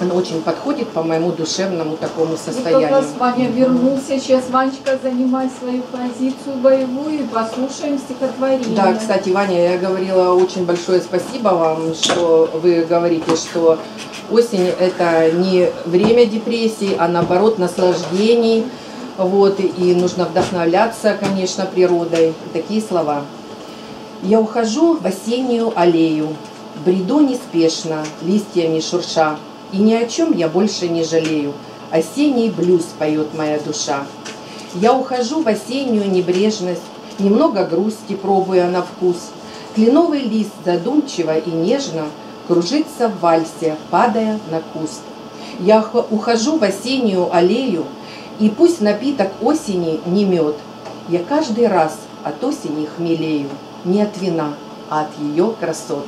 Оно очень подходит по моему душевному такому Вот как состоянию. Ваня вернулся, сейчас Ванечка занимает свою позицию боевую и послушаем стихотворение. Да, кстати, Ваня, я говорила очень большое спасибо вам, что вы говорите, что осень это не время депрессии, а наоборот наслаждений. Вот, и нужно вдохновляться, конечно, природой. Такие слова. Я ухожу в осеннюю аллею, бреду неспешно, листьями шурша, и ни о чем я больше не жалею. Осенний блюз поет моя душа. Я ухожу в осеннюю небрежность, немного грусти пробуя на вкус. Кленовый лист задумчиво и нежно кружится в вальсе, падая на куст. Я ухожу в осеннюю аллею, и пусть напиток осени не мед. Я каждый раз от осени хмелею, не от вина, а от ее красот.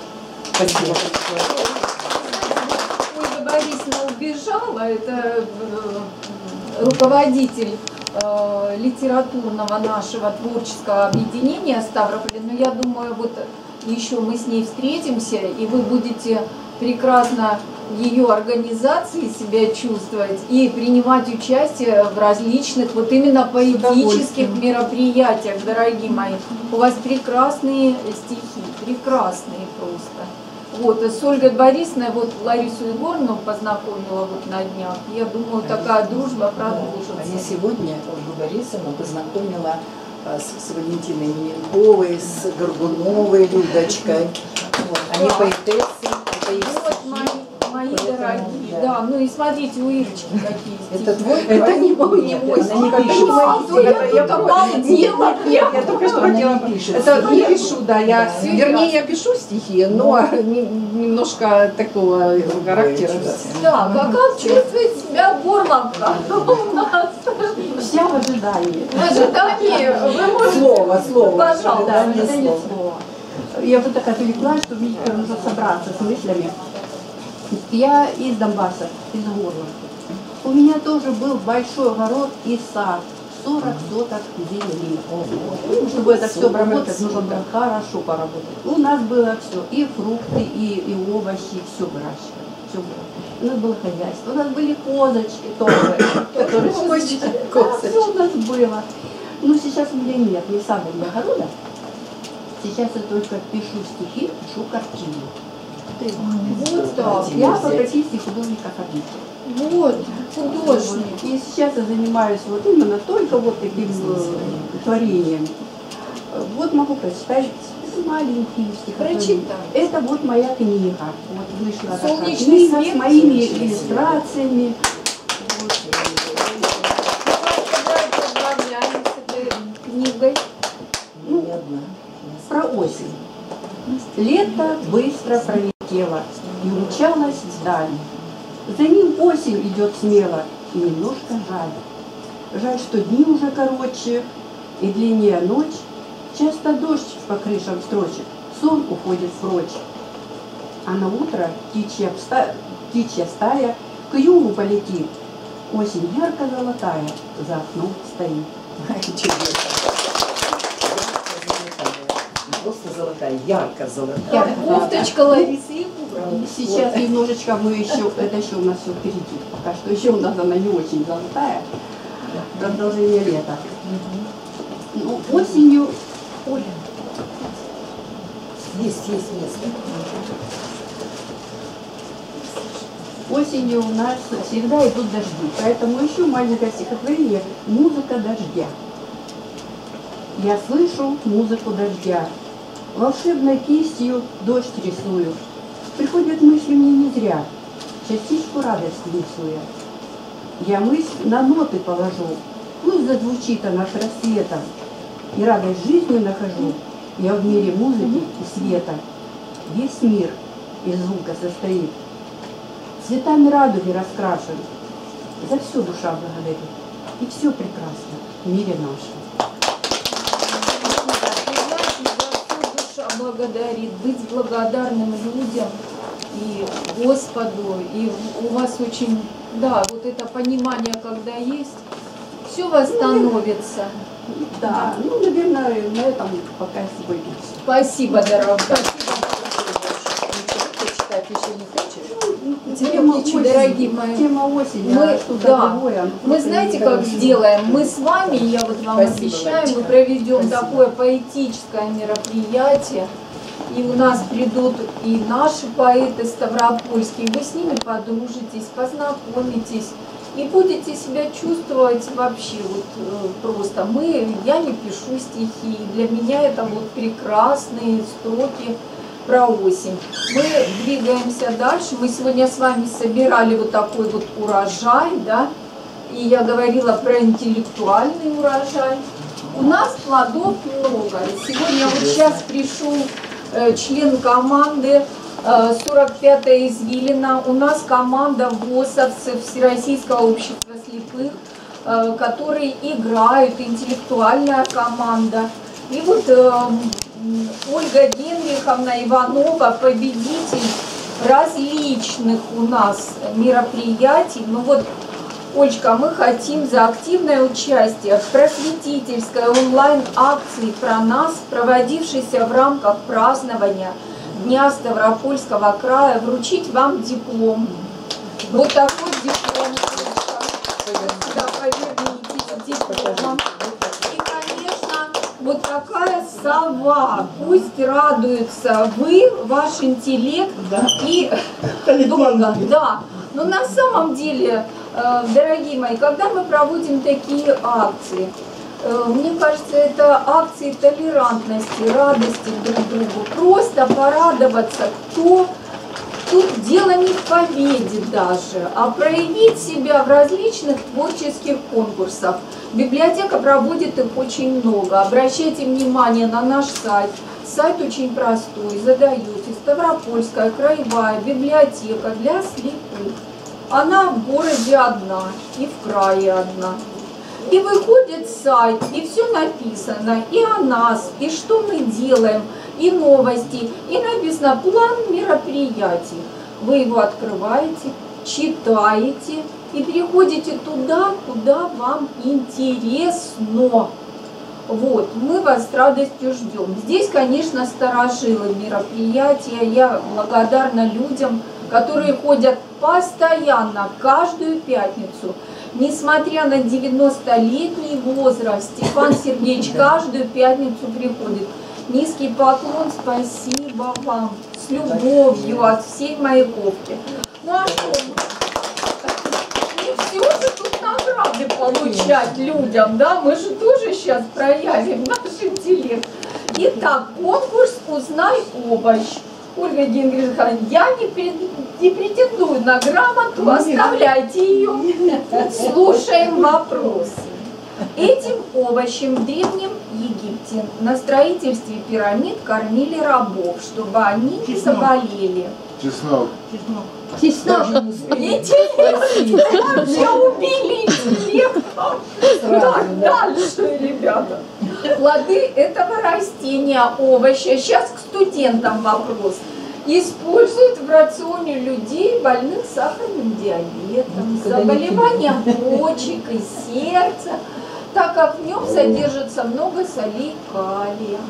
Спасибо большое. Убежала, это э, руководитель э, литературного нашего творческого объединения Ставрополя. Но я думаю, вот еще мы с ней встретимся, и вы будете прекрасно ее организации себя чувствовать и принимать участие в различных вот именно поэтических мероприятиях, дорогие мои. У вас прекрасные стихи, прекрасные просто. Вот, с Ольгой Борисовной, вот Ларису Егоровну познакомила вот на днях. Я думаю, такая дружба Я продолжится. сегодня Ольгу Борисовну познакомила э, с, с Валентиной Миненковой, с Горбуновой Людочкой. Вот. Они поэтессы. Вот мои, мои дорогие, да. Ну и смотрите, у Ирочки какие Это стихи. твой? Это не мой, не мой. Она не стих, пишет. это А я тут обалдела. Нет, нет, я только что хотела... Это не пишу, да, я... Вернее, Я пишу стихи, но не- немножко такого характера. Да, пока чувствует себя горловка у нас. вся в ожидании. В ожидании вы можете... Слово, слово. Пожалуйста. Да, это не слова. слово. Я уже так отвлеклась, что мне теперь нужно собраться с мыслями. Я из Донбасса, из Горловки. У меня тоже был большой огород и сад. 40 соток земли. Ну, Чтобы это все обработать, нужно было хорошо поработать. У нас было все, и фрукты, и, и овощи, все выращивали. Все было. У нас было хозяйство, у нас были козочки тоже, которые все у нас было. Но сейчас у меня нет ни сада, ни огорода. Сейчас я только пишу стихи, пишу картины. Вот так. Я по профессии художника-художник. Вот, художник. И сейчас я занимаюсь вот именно только вот таким э, творением. Вот могу прочитать маленькие стихотворения. Прочитай. Это вот моя книга. Вот вышла такая «Солнечный книга свет». с моими иллюстрациями. Этой книгой. Ну, про осень. Лето быстро пролетело и умчалось вдаль. За ним осень идет смело, и немножко жаль. Жаль, что дни уже короче, и длиннее ночь. Часто дождь по крышам строчит, сон уходит прочь. А на утро птичья, вста- птичья стая к югу полетит. Осень ярко-золотая за окном стоит. Не Просто золотая, ярко золотая. Так, кофточка Ларисы Егоровны. Сейчас немножечко мы еще, это еще у нас все впереди. Пока что еще у нас она не очень золотая. Продолжение лета. Ну, осенью, Оля, Есть, есть место. осенью у нас всегда идут дожди. Поэтому еще маленькое стихотворение «Музыка дождя». Я слышу музыку дождя, волшебной кистью дождь рисую. Приходят мысли мне не зря, частичку радости несу я. Я мысль на ноты положу, пусть зазвучит она с рассветом. И радость жизни нахожу я в мире музыки и света. Весь мир из звука состоит, цветами радуги раскрашен. За все душа благодарит, и все прекрасно в мире нашем. Благодарит, быть благодарным людям и Господу, и у вас очень, да, вот это понимание, когда есть, все восстановится. Да, ну, наверное, на этом пока сегодня. Спасибо, дорогая. Читать еще не хочешь? Тема осени, дорогие мои. Тема осени, Мы- а что-то да. другое. Мы знаете, как сделаем? Мы с вами, я вот вам Спасибо, обещаю, мы Валечка. проведем Спасибо. такое поэтическое мероприятие. И у нас придут и наши поэты ставропольские, вы с ними подружитесь, познакомитесь и будете себя чувствовать вообще вот э, просто. Мы, я не пишу стихи, для меня это вот прекрасные строки про осень. Мы двигаемся дальше. Мы сегодня с вами собирали вот такой вот урожай, да, и я говорила про интеллектуальный урожай. У нас плодов много. И сегодня вот сейчас пришел э, член команды э, 45-я извилина. У нас команда ВОСовцев Всероссийского общества слепых, э, которые играют, интеллектуальная команда. И вот э, м, Ольга Генриховна Иванова, победитель различных у нас мероприятий. Ну вот Олечка, мы хотим за активное участие в просветительской онлайн-акции про нас, проводившейся в рамках празднования Дня Ставропольского края, вручить вам диплом. Вот такой диплом. Олечка. Да, повернитесь дипломом. Вот такая сова. Пусть радуются вы, ваш интеллект и долго. Да. Но на самом деле, э, дорогие мои, когда мы проводим такие акции, Э, Мне кажется, это акции толерантности, радости друг другу. Просто порадоваться, кто Тут дело не в победе даже, а проявить себя в различных творческих конкурсах. Библиотека проводит их очень много. Обращайте внимание на наш сайт. Сайт очень простой. Задаете Ставропольская краевая библиотека для слепых. Она в городе одна и в крае одна. И выходит сайт, и все написано, и о нас, и что мы делаем, и новости, и написано план мероприятий. Вы его открываете, читаете и переходите туда, куда вам интересно. Вот, мы вас с радостью ждем. Здесь, конечно, сторожилы мероприятия. Я благодарна людям, которые ходят постоянно, каждую пятницу. Несмотря на 90-летний возраст, Степан Сергеевич каждую пятницу приходит. Низкий поклон, спасибо вам. С любовью от всей Маяковки. Ну а что? Не все же тут награды получать людям, да? Мы же тоже сейчас проявим наш интеллект. Итак, конкурс «Узнай овощ». Ольга Генгриховна, я не, не претендую на грамоту, оставляйте ее. Слушаем вопросы. Этим овощем в Древнем Египте на строительстве пирамид кормили рабов, чтобы они не заболели. Чеснок. Чеснок. Интересно, вообще убили интеллект. Так, дальше, ребята. Плоды этого растения, овоща, сейчас к студентам вопрос, используют в рационе людей больных сахарным диабетом, заболеванием почек и сердца, так как в нем содержится много солей и калия.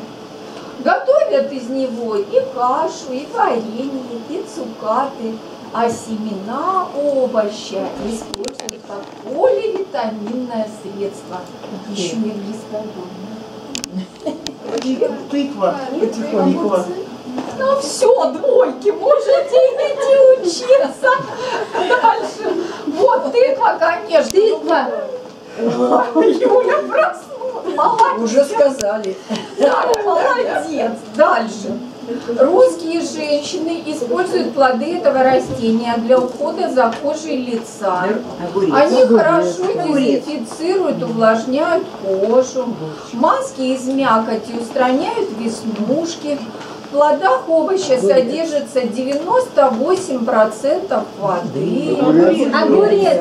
Готовят из него и кашу, и варенье, и цукаты, а семена овоща используют как поливитаминное средство. Еще и близкогорное. Тыква, потихоньку. Ну все, двойки, можете идти учиться. Дальше. Вот тыква, конечно. Тыква. Юля проснулась. Молодец. Уже сказали. Да, молодец. Дальше. Русские женщины используют плоды этого растения для ухода за кожей лица. Они хорошо дезинфицируют, увлажняют кожу. Маски из мякоти устраняют веснушки. В плодах овоща содержится 98% воды. Огурец.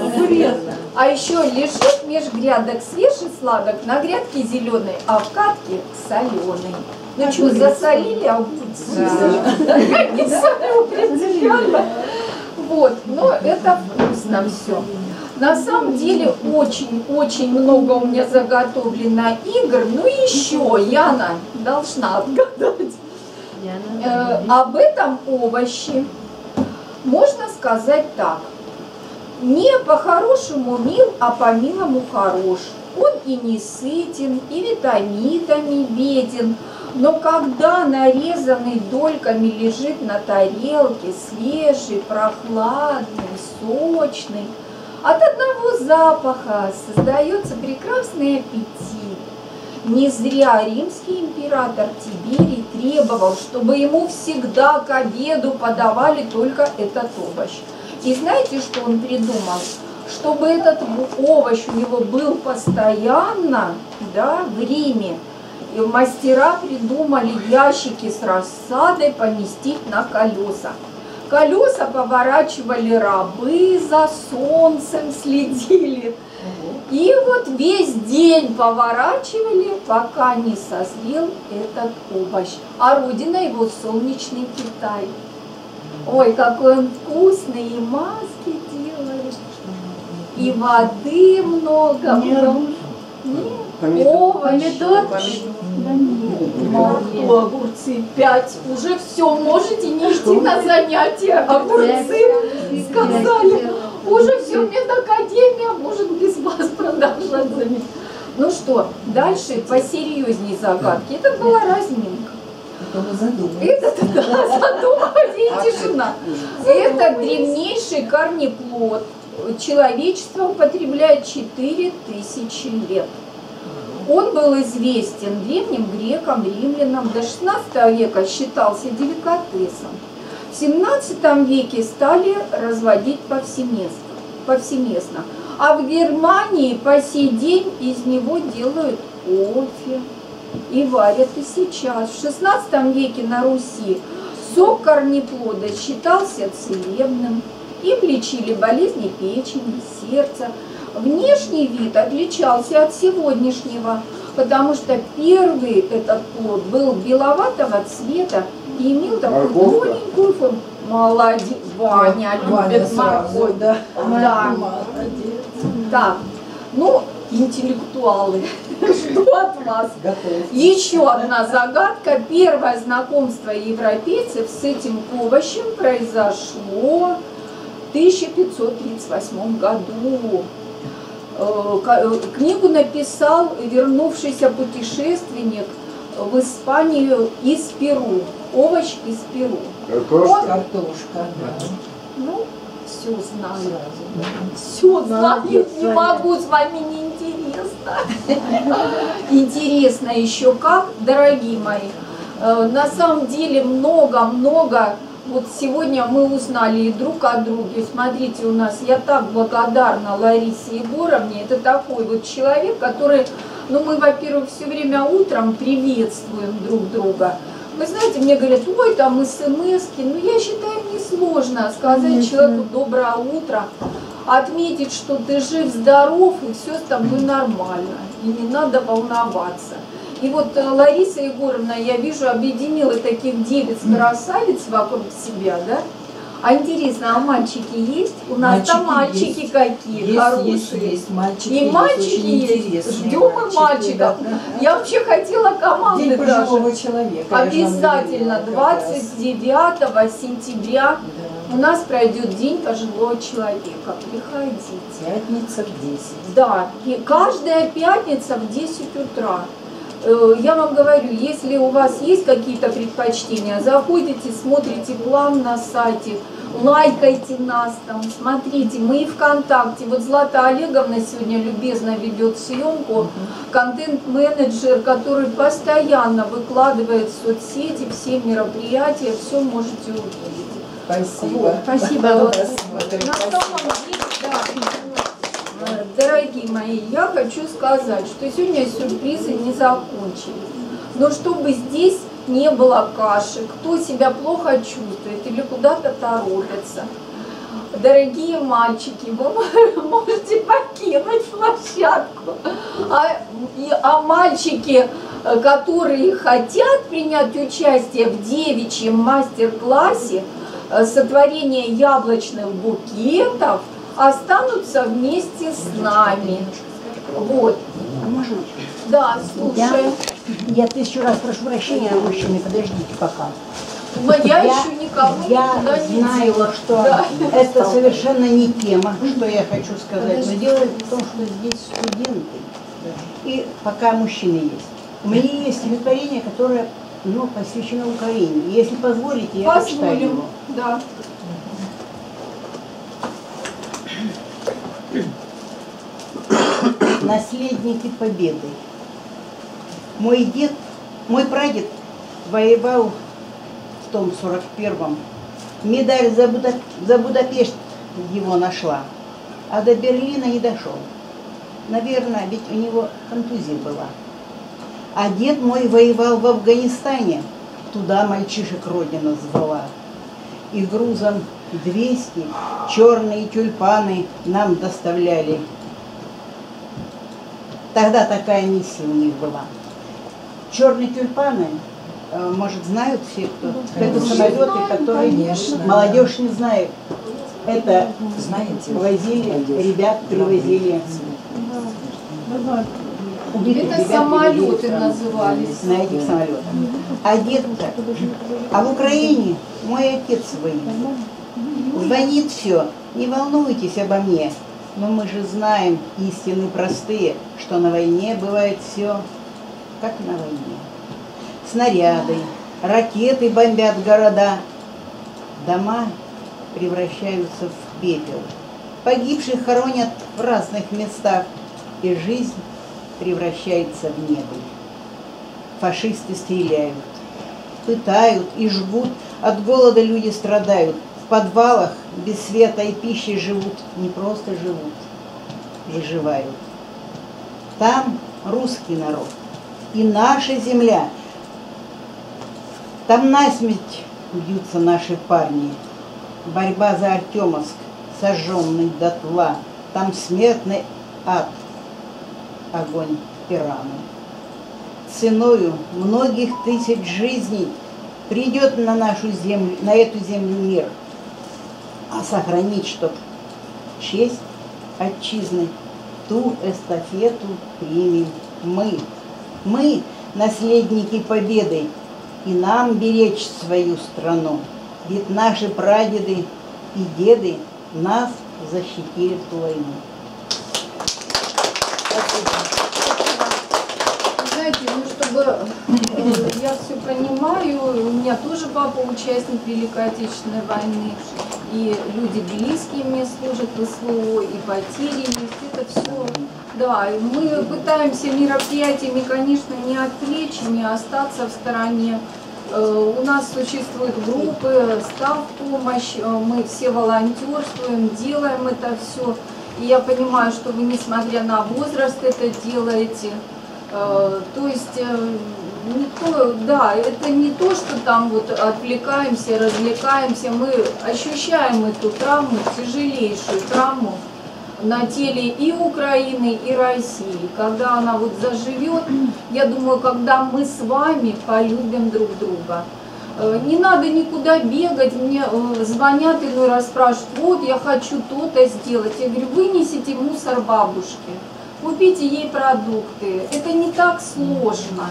Огурец. А еще лежит меж грядок свежий сладок, на грядке зеленый, а в катке соленый. Ну что, засолили огурцы? Я не солю принципиально. Вот, но это вкусно все. На самом деле очень-очень много у меня заготовлено игр. Ну еще Яна должна отгадать. Э, об этом овоще можно сказать так. Не по-хорошему мил, а по-милому хорош. Он и не сытен, и витаминами беден, но когда нарезанный дольками лежит на тарелке, свежий, прохладный, сочный, от одного запаха создается прекрасный аппетит. Не зря римский император Тиберий требовал, чтобы ему всегда к обеду подавали только этот овощ. И знаете, что он придумал? Чтобы этот овощ у него был постоянно да, в Риме, и мастера придумали ящики с рассадой поместить на колеса. Колеса поворачивали рабы, за солнцем следили. И вот весь день поворачивали, пока не созрел этот овощ. А родина его солнечный Китай. Ой, какой он вкусный, и маски делают, и воды много. много. Нет, овощи. Помидор. Да нет, огурцы пять. Уже все, можете не идти на занятия. Огурцы сказали. Уже все, медакадемия может без вас продолжать занятия. Ну что, дальше посерьезней загадки. Это была разминка. Это да, задумывать и тишина. Это древнейший корнеплод. Человечество употребляет 4000 лет. Он был известен древним грекам, римлянам, до 16 века считался деликатесом. В 17 веке стали разводить повсеместно. повсеместно. А в Германии по сей день из него делают кофе и варят и сейчас. В 16 веке на Руси сок корнеплода считался целебным. Им лечили болезни печени, сердца. Внешний вид отличался от сегодняшнего, потому что первый этот плод был беловатого цвета и имел такую Морковка. тоненькую форму. Молодец, Ваня Ваня любит морковь. да. Да. Молодец. Так, ну, интеллектуалы, что от вас? Еще одна загадка. Первое знакомство европейцев с этим овощем произошло в 1538 году. Э, э, Книгу написал вернувшийся путешественник в Испанию из Перу. Овощ из Перу. Картошка. Картошка, да. Ну, все знаю. Все знаю, не могу, с вами неинтересно. Интересно еще как, дорогие мои. Э, На самом деле много-много. Вот сегодня мы узнали и друг о друге. Смотрите, у нас, я так благодарна Ларисе Егоровне. Это такой вот человек, который, ну мы, во-первых, все время утром приветствуем друг друга. Вы знаете, мне говорят, ой, там смс-ки. Ну, я считаю, несложно сказать человеку доброе утро, отметить, что ты жив, здоров, и все с тобой нормально. И не надо волноваться. И вот э, Лариса Егоровна, я вижу, объединила таких девиц-красавиц вокруг себя, да? А интересно, а мальчики есть? У нас там Мальчики мальчики есть. какие Есть, хорошие. есть, есть. Мальчики И мальчики есть. Ждем и мальчики, мальчиков. да, да. Я вообще хотела команды День даже. человека. Обязательно говорила как раз. 29 сентября Да. у нас пройдет День пожилого человека. Приходите. Пятница в 10. Да, и каждая пятница в 10 утра. Э, Я вам говорю, если у вас есть какие-то предпочтения, заходите, смотрите план на сайте, лайкайте нас там, смотрите, мы и ВКонтакте. Вот Злата Олеговна сегодня любезно ведет съемку, контент-менеджер, который постоянно выкладывает в соцсети все мероприятия, все можете увидеть. Спасибо. Вот, спасибо. На самом деле, да. Дорогие мои, я хочу сказать, что сегодня сюрпризы не закончились. Но чтобы здесь не было каши, кто себя плохо чувствует или куда-то торопится, дорогие мальчики, вы можете покинуть площадку. А, и- а мальчики, которые хотят принять участие в девичьем мастер-классе э, сотворения яблочных букетов, останутся вместе с нами. Вот. Можно? Да, слушай. Я тысячу раз прошу прощения, мужчины, подождите пока. Но я, еще никого я никуда не знаю, что Да. это совершенно не тема, что я хочу сказать. Но дело в том, что здесь студенты, и пока мужчины есть. У меня есть стихотворение, которое ну, посвящено Украине. Если позволите, я прочитаю Позволим. его. Да. Наследники победы. Мой дед, мой прадед воевал в том 41-м. Медаль за, Буда, за Будапешт его нашла, а до Берлина не дошел. Наверное, ведь у него контузия была. А дед мой воевал в Афганистане, туда мальчишек родина звала. И грузом 200 черные тюльпаны нам доставляли Тогда такая миссия у них была. Черные тюльпаны, э, может, знают все, кто? Это Конечно. самолеты, которые Конечно. молодежь не знает. Это Знаете, возили, молодежь. ребят привозили. Убитых Это ребят самолеты привозили в назывались. На этих самолетах. А дед А в Украине мой отец воюет. Звонит все, не волнуйтесь обо мне. Но мы же знаем истины простые, что на войне бывает все, как на войне. Снаряды, ракеты бомбят города, дома превращаются в пепел. Погибших хоронят в разных местах, и жизнь превращается в небо. Фашисты стреляют, пытают и жгут, от голода люди страдают. В подвалах без света и пищи живут, не просто живут, выживают. Там русский народ и наша земля. Там насмерть бьются наши парни. Борьба за Артемовск, сожженный дотла. Там смертный ад, огонь и раны. Ценою многих тысяч жизней придет на нашу землю, на эту землю мир, а сохранить, чтоб честь отчизны, ту эстафету примем мы. Мы наследники победы, и нам беречь свою страну. Ведь наши прадеды и деды нас защитили в ту войну. Знаете, ну чтобы э, я все понимаю, у меня тоже папа участник Великой Отечественной войны, и люди близкие мне служат в СВО, и потери есть, это все, да, и мы пытаемся мероприятиями, конечно, не отвлечь, не остаться в стороне. Э, У нас существуют группы, став помощь, э, мы все волонтерствуем, делаем это все. И я понимаю, что вы, несмотря на возраст, это делаете. Э, То есть, не то, да, это не то, что там вот отвлекаемся, развлекаемся, мы ощущаем эту травму, тяжелейшую травму на теле и Украины, и России. Когда она вот заживет, я думаю, когда мы с вами полюбим друг друга. Э, Не надо никуда бегать, мне э, звонят иной раз спрашивают, вот я хочу то-то сделать. Я говорю, вынесите мусор бабушке, купите ей продукты. Это не так сложно.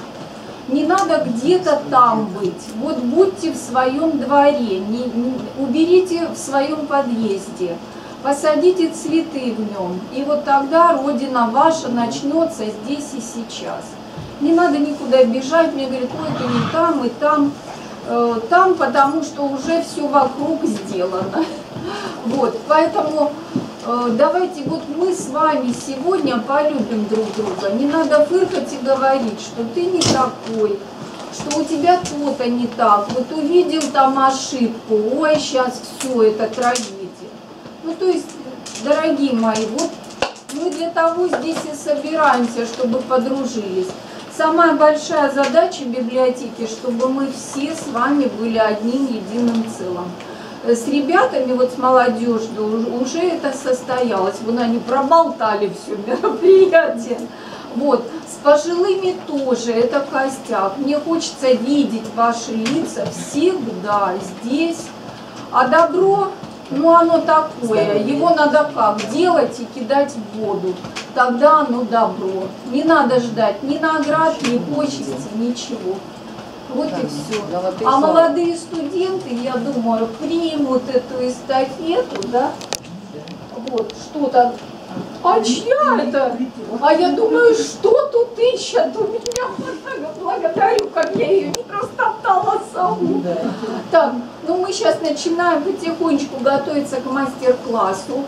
Не надо где-то там быть. Вот будьте в своем дворе, не- не- уберите в своем подъезде, посадите цветы в нем. И вот тогда Родина ваша начнется здесь и сейчас. Не надо никуда бежать, мне говорят, ой, это не там и там. Э, Там, потому что уже все вокруг сделано. Вот, поэтому давайте вот мы с вами сегодня полюбим друг друга. Не надо фыркать и говорить, что ты не такой, что у тебя то-то не так. Вот увидел там ошибку, ой, сейчас все, это трагедия. Ну, то есть, дорогие мои, вот мы для того здесь и собираемся, чтобы подружились. Самая большая задача библиотеки, чтобы мы все с вами были одним единым целым. С ребятами, вот с молодежью уж- уже это состоялось. Вон они проболтали все мероприятие. Вот. С пожилыми тоже это костяк. Мне хочется видеть ваши лица всегда здесь. А добро, ну оно такое, его надо как? Делать и кидать в воду. Тогда оно добро. Не надо ждать ни наград, ни почести, ничего. Вот и все. Золотые А слова. молодые студенты, я думаю, примут эту эстафету, да? Вот, что-то. А чья это? А я думаю, что тут ищут у меня? Благодарю, как я ее не растоптала саму. Так, ну мы сейчас начинаем потихонечку готовиться к мастер-классу.